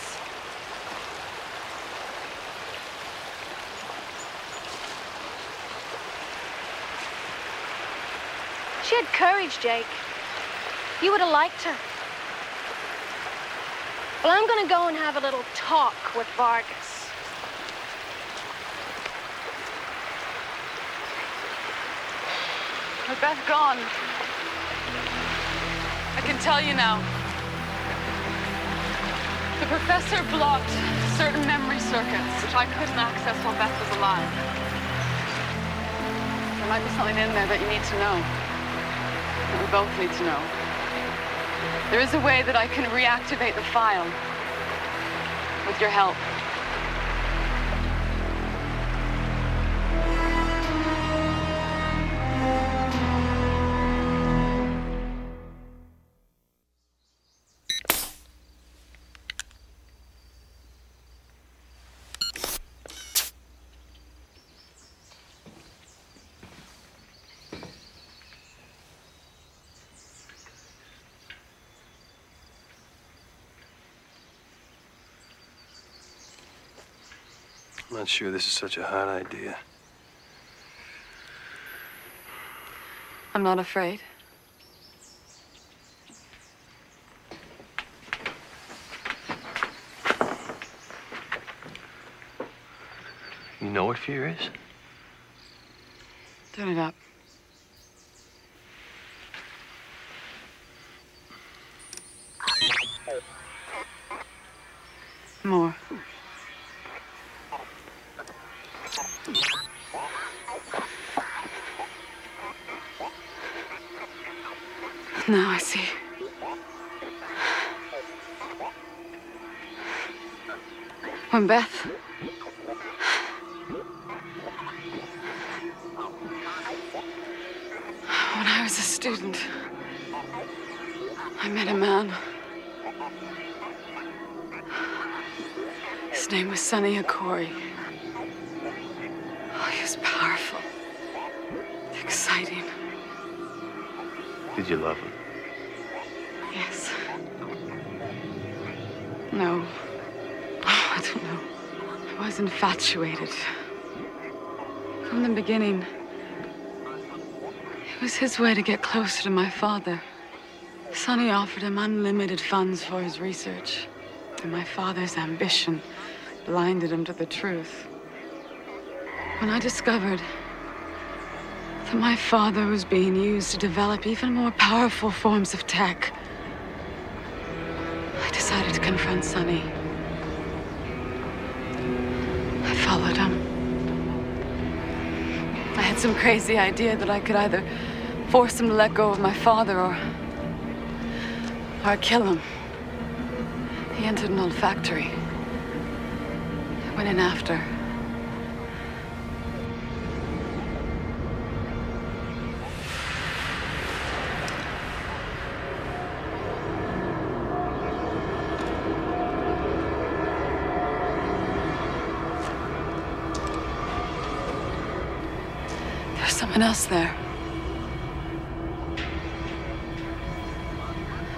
She had courage, Jake. You would have liked her. Well, I'm gonna go and have a little talk with Vargas. With Beth gone, I can tell you now. The professor blocked certain memory circuits, which I couldn't access while Beth was alive. There might be something in there that you need to know. That we both need to know. There is a way that I can reactivate the file. With your help. Not sure this is such a hot idea. I'm not afraid. You know what fear is? Turn it up. Now I see. When Beth. When I was a student, I met a man. His name was Sonny Hokori. Infatuated. From the beginning, it was his way to get closer to my father. Sonny offered him unlimited funds for his research, and my father's ambition blinded him to the truth. When I discovered that my father was being used to develop even more powerful forms of tech, I decided to confront Sonny. Oh, followed him. Um, I had some crazy idea that I could either force him to let go of my father or. or kill him. He entered an old factory. I went in after. There's us there.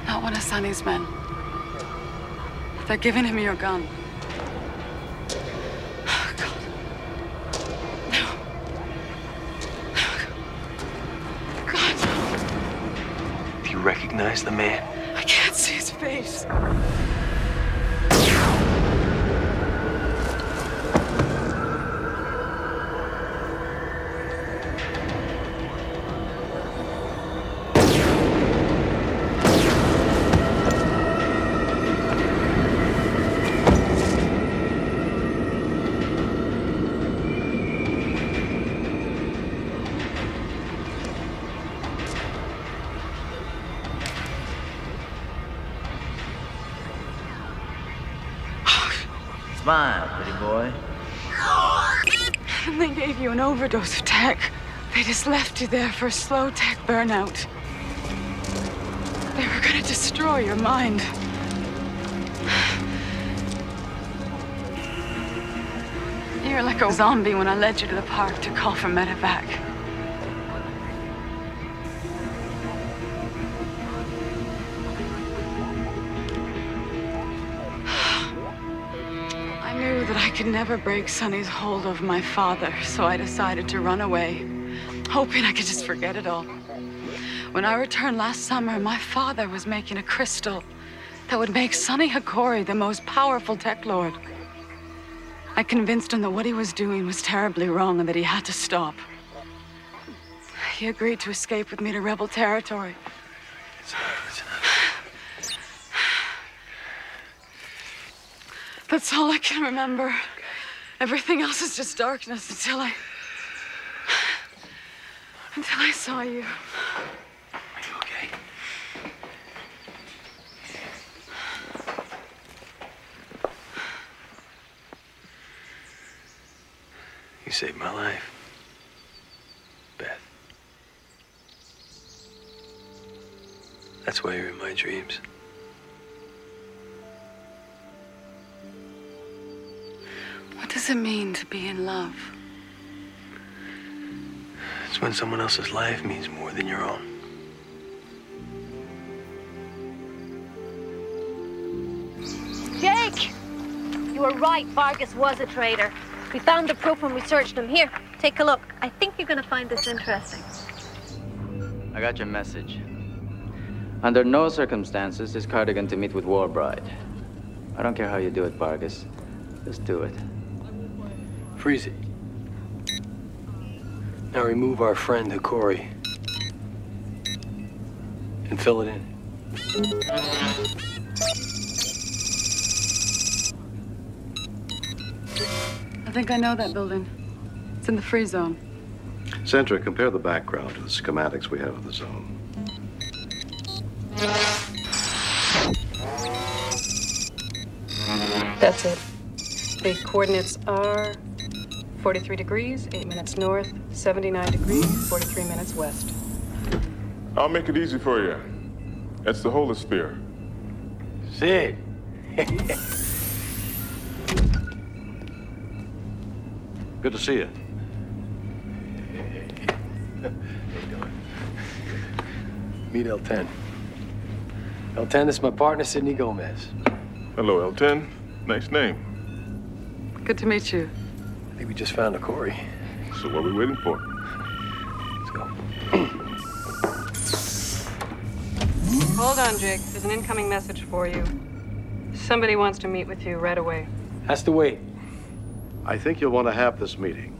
Not one of Sonny's men. They're giving him your gun. Oh, Do oh, you recognize the man? I can't see his face. Overdose of tech. They just left you there for a slow tech burnout. They were gonna destroy your mind. You're like a zombie when I led you to the park to call for medevac. Could never break Sonny's hold of my father, so I decided to run away, hoping I could just forget it all. When I returned last summer, my father was making a crystal that would make Sonny Hokori the most powerful tech lord. I convinced him that what he was doing was terribly wrong and that he had to stop. He agreed to escape with me to rebel territory. That's all I can remember. Everything else is just darkness until I. until I saw you. Are you okay. You saved my life. Beth. That's why you're in my dreams. Does it mean to be in love? It's when someone else's life means more than your own. Jake! You were right, Vargas was a traitor. We found the proof when we searched him. Here, take a look. I think you're gonna find this interesting. I got your message. Under no circumstances is Cardigan to meet with Warbride. I don't care how you do it, Vargas. Just do it. Freeze it. Now remove our friend Hokori. And fill it in. I think I know that building. It's It's in the free zone. Centra, compare the background to the schematics we have of the zone. That's it. The coordinates are 43 degrees, 8 minutes north, 79 degrees, 43 minutes west. I'll make it easy for you. That's the holosphere. Sid. Good to see you. Meet L10. L10, this is my partner, Sidney Gomez. Hello, L10. Nice name. Good to meet you. I think we just found Hokori. So what are we waiting for? Let's go. Hold on, Jake. There's an incoming message for you. Somebody wants to meet with you right away. Has to wait. I think you'll want to have this meeting.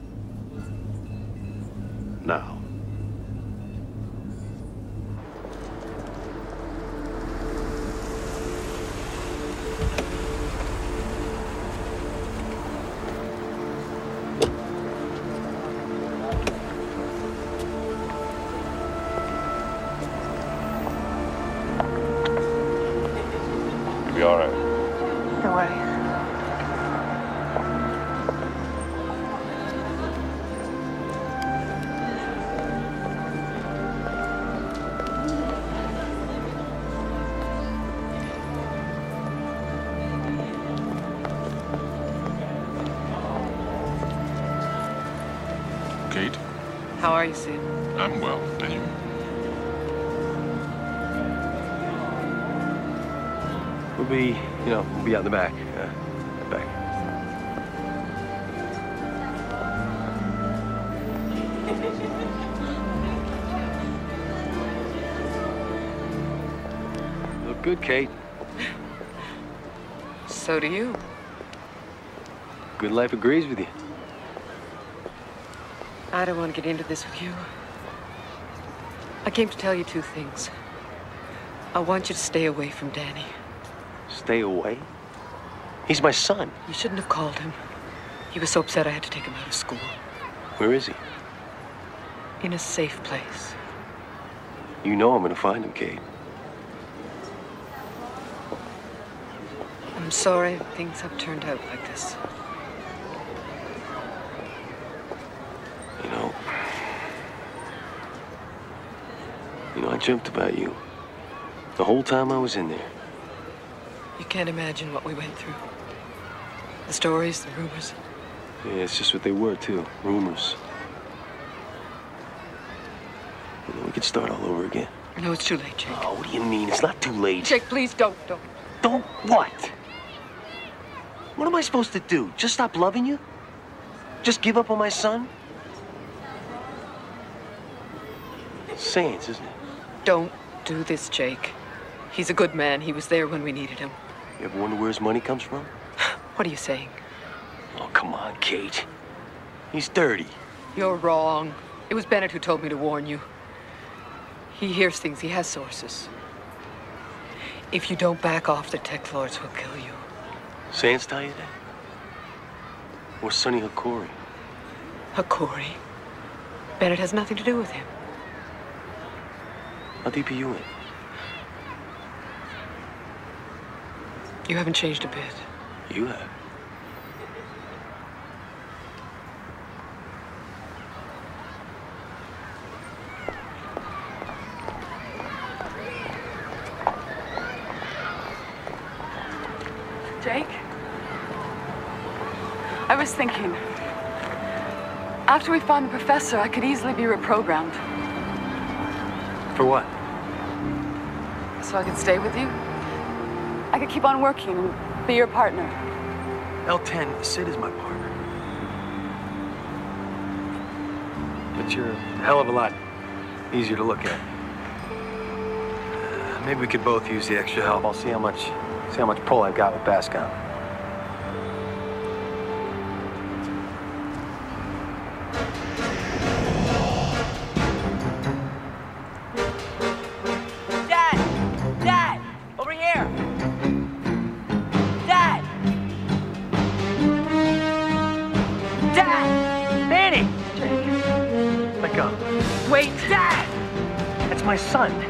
We'll be, you know, we'll be out in the back. Uh, back. Look good, Kate. So do you. Good life agrees with you. I don't want to get into this with you. I came to tell you two things. I want you to stay away from Danny. Stay away. He's my son. You shouldn't have called him. He was so upset I had to take him out of school. Where is he? In a safe place. You know I'm gonna find him, Kate. I'm sorry things have turned out like this. You know. You know, I dreamt about you. The whole time I was in there. You can't imagine what we went through. The stories, the rumors. Yeah, it's just what they were, too. Rumors. You know, we could start all over again. No, it's too late, Jake. Oh, what do you mean? It's not too late. Jake, please don't, don't. Don't what? What am I supposed to do? Just stop loving you? Just give up on my son? Sands, isn't it? Don't do this, Jake. He's a good man. He was there when we needed him. You ever wonder where his money comes from? What are you saying? Oh, come on, Kate. He's dirty. You're wrong. It was Bennett who told me to warn you. He hears things. He has sources. If you don't back off, the tech lords will kill you. Sands tell you that? Or Sonny Hokori? Hokori. Bennett has nothing to do with him. How deep are you in? You haven't changed a bit. You have. Jake? I was thinking. After we find the professor, I could easily be reprogrammed. For what? So I could stay with you? I could keep on working and be your partner. L10, Sid is my partner. But you're a hell of a lot easier to look at. Uh, maybe we could both use the extra help. I'll see how much, see how much pull I've got with Bascom. That's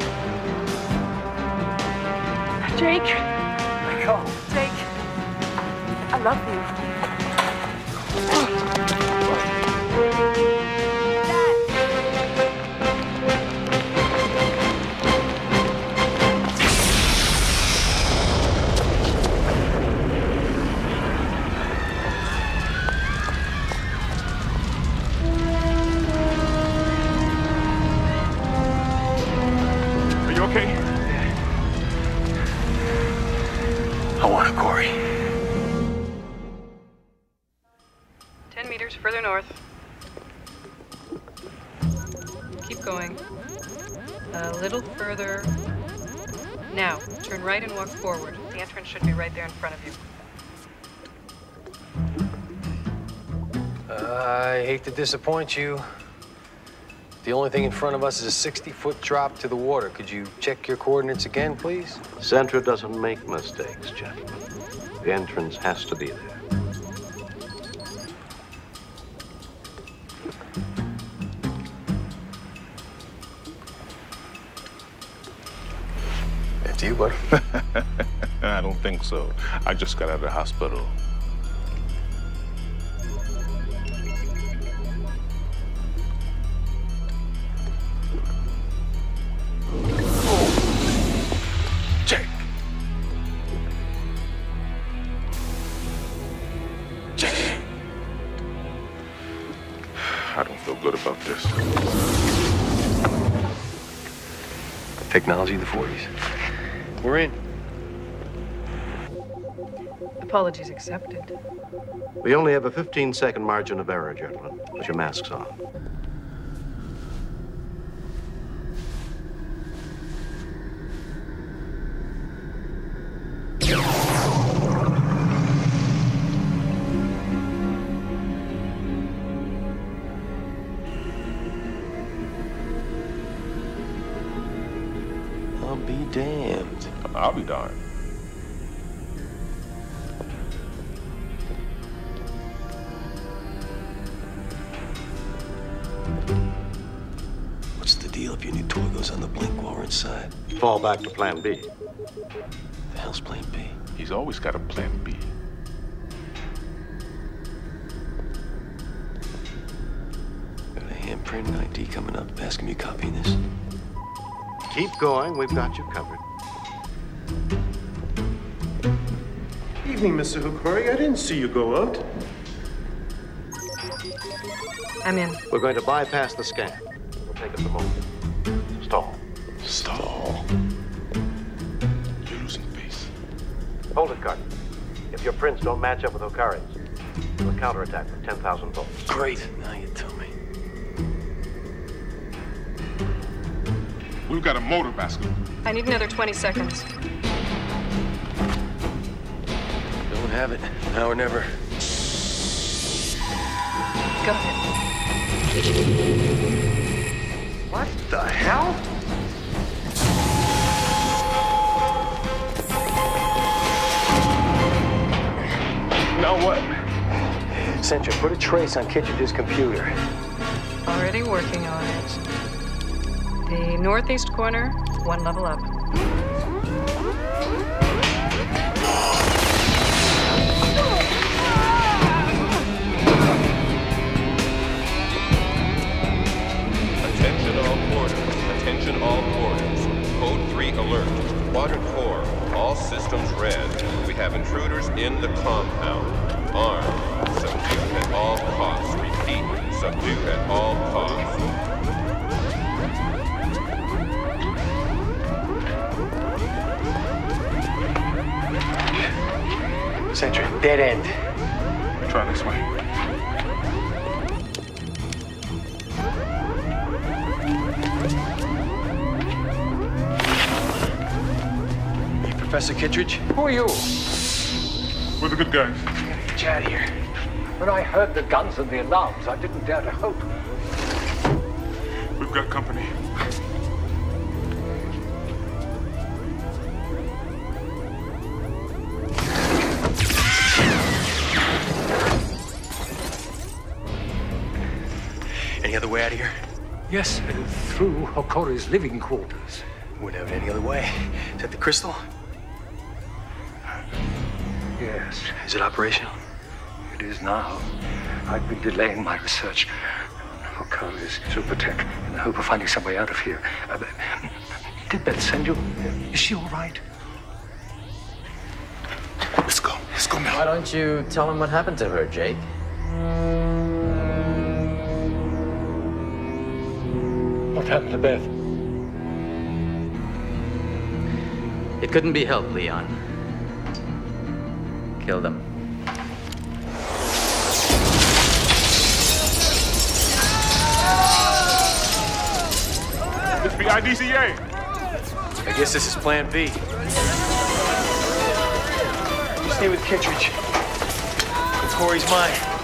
disappoint you. The only thing in front of us is a 60 foot drop to the water. Could you check your coordinates again, please? Centra doesn't make mistakes, gentlemen. The entrance has to be there. That's you, bud. I don't think so. I just got out of the hospital. 40s. We're in. Apologies accepted. We only have a 15 second margin of error, gentlemen. Put your masks on. Deal if your new toy goes on the blink while we're inside? Fall back to plan B. The hell's plan B? He's always got a plan B. Got a handprint and ID coming up. Asking me copying this. Keep going. We've got you covered. Evening, Mr. Hokori. I didn't see you go out. I'm in. We're going to bypass the scan. We'll take us a moment. If don't match up with Hokori's, we'll counterattack with 10,000 volts. Great. Now you tell me. We've got a motor basket. I need another 20 seconds. Don't have it. Now or never. Go ahead. What the hell? Now what? Centra, put a trace on Kittredge's computer. Already working on it. The northeast corner, one level up. Attention all quarters. Attention all quarters. Code 3 alert. Quadrant 4. All systems red. We have intruders in the compound. Armed. Subdue at all costs. Repeat. Subdue at all costs. Sentry, dead end. Try this way. You Professor Kittredge? Who are you? We're the good guys. Get you out of here. When I heard the guns and the alarms, I didn't dare to hope. We've got company. Any other way out of here? Yes, uh, through Hokori's living quarters. Wouldn't have it any other way. Is that the crystal? Is it operational? it is now. I've been delaying my research on Hokori's super tech in the hope of finding some way out of here. Uh, did Beth send you? Is she all right? Let's go. Let's go now. Why don't you tell him what happened to her, Jake? What happened to Beth? It couldn't be helped, Leon. Killed him. This be IDCA. I guess this is Plan B. You stay with Kittredge. Hokori's mine.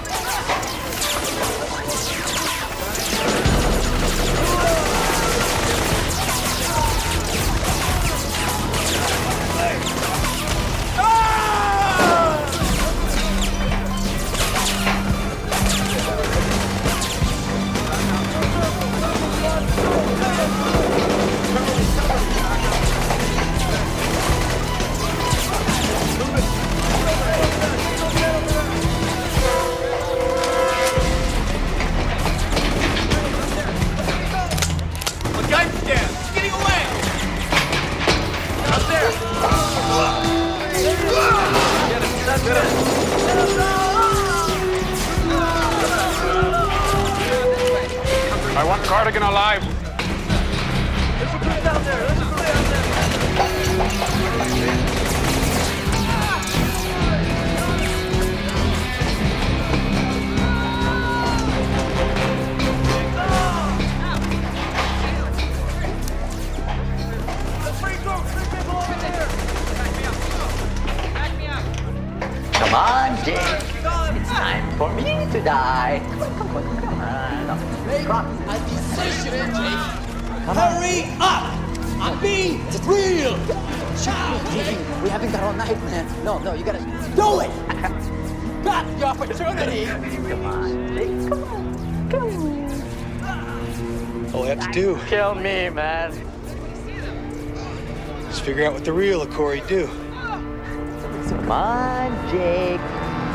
What the do. Come on, Jake.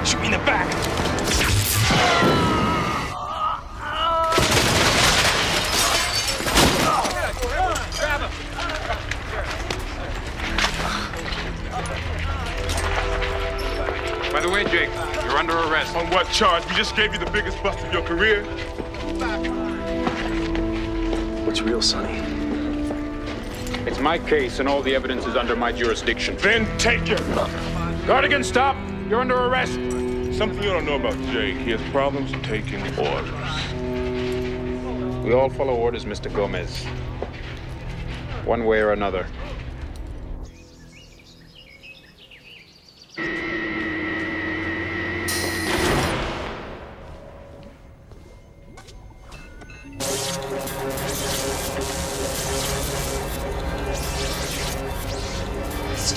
Shoot me in the back. By the way, Jake, you're under arrest. On what charge? We just gave you the biggest bust of your career. What's real, Sonny? It's my case, and all the evidence is under my jurisdiction. Then take it. Cardigan, stop! You're under arrest. Something you don't know about Jake. He has problems taking orders. We all follow orders, Mr. Gomez. One way or another.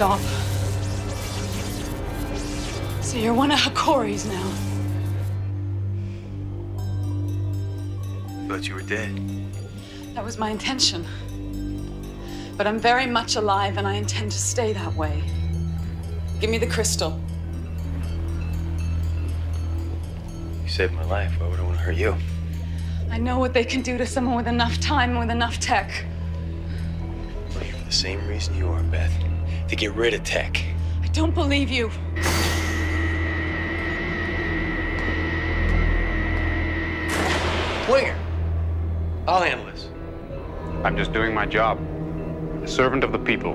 Stop. So you're one of Hokori's now. Thought you were dead. That was my intention. But I'm very much alive and I intend to stay that way. Give me the crystal. You saved my life. Why would I want to hurt you? I know what they can do to someone with enough time and with enough tech. For the same reason you are, Beth. To get rid of tech. I don't believe you. Winger. I'll handle this. I'm just doing my job. A servant of the people.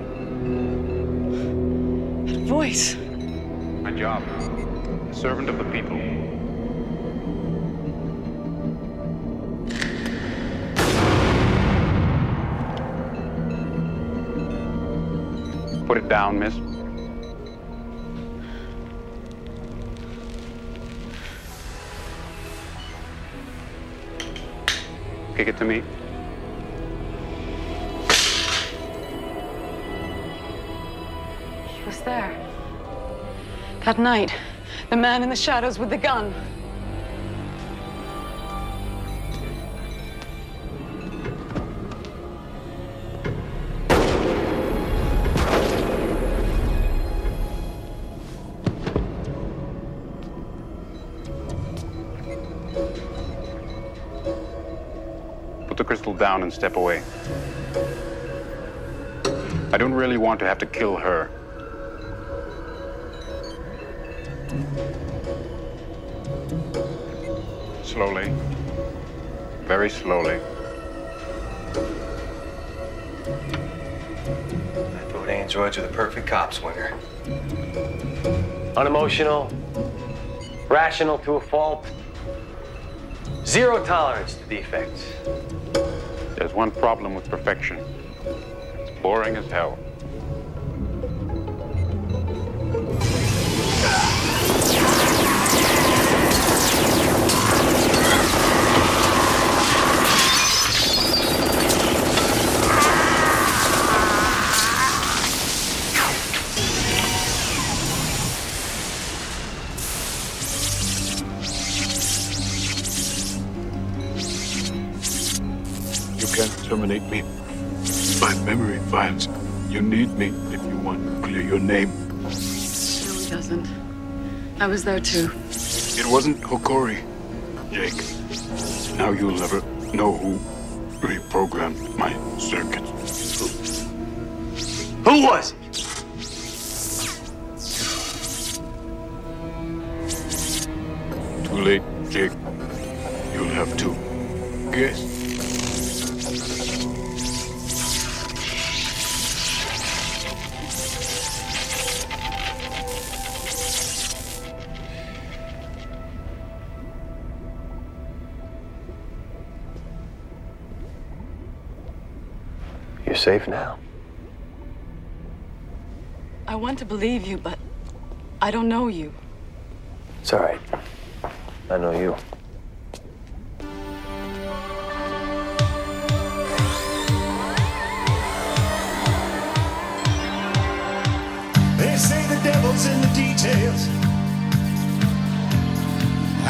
That voice. My job. A servant of the people. Put it down, miss. Kick it to me. He was there. That night. The man in the shadows with the gun. Down and step away. I don't really want to have to kill her. Slowly. Very slowly. I thought androids were the perfect cop swinger. Unemotional, rational to a fault, zero tolerance to defects. One problem with perfection. It's boring as hell. You can't terminate me. My memory files. You need me if you want to clear your name. No, he doesn't. I was there too. It wasn't Hokori, Jake. Now you'll never know who reprogrammed my circuit. Who was it? Too late, Jake. You'll have to guess. Safe now. I want to believe you, but I don't know you. It's all right. I know you. They say the devil's in the details.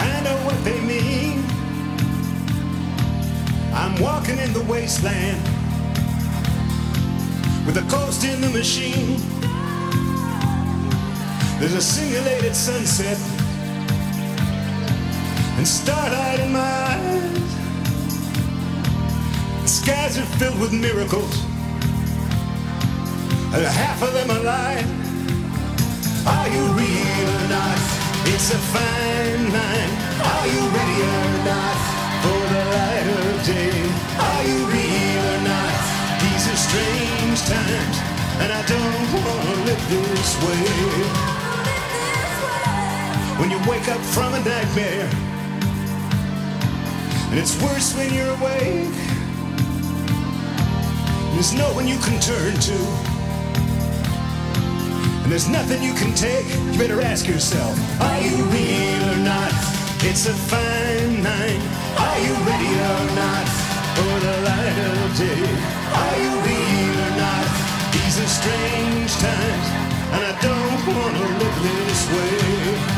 I know what they mean. I'm walking in the wasteland with a ghost in the machine. There's a simulated sunset and starlight in my eyes. The skies are filled with miracles, and half of them are lies. Are you real or not? It's a fine line. Are you ready or not for the light of day? Are you real or not? Strange times, and I don't wanna live this way. When you wake up from a nightmare, and it's worse when you're awake. There's no one you can turn to. And there's nothing you can take. You better ask yourself, are you real or not? It's a fine line. Are you ready or not for the light of day? Are you real or not? These are strange times, and I don't wanna live this way.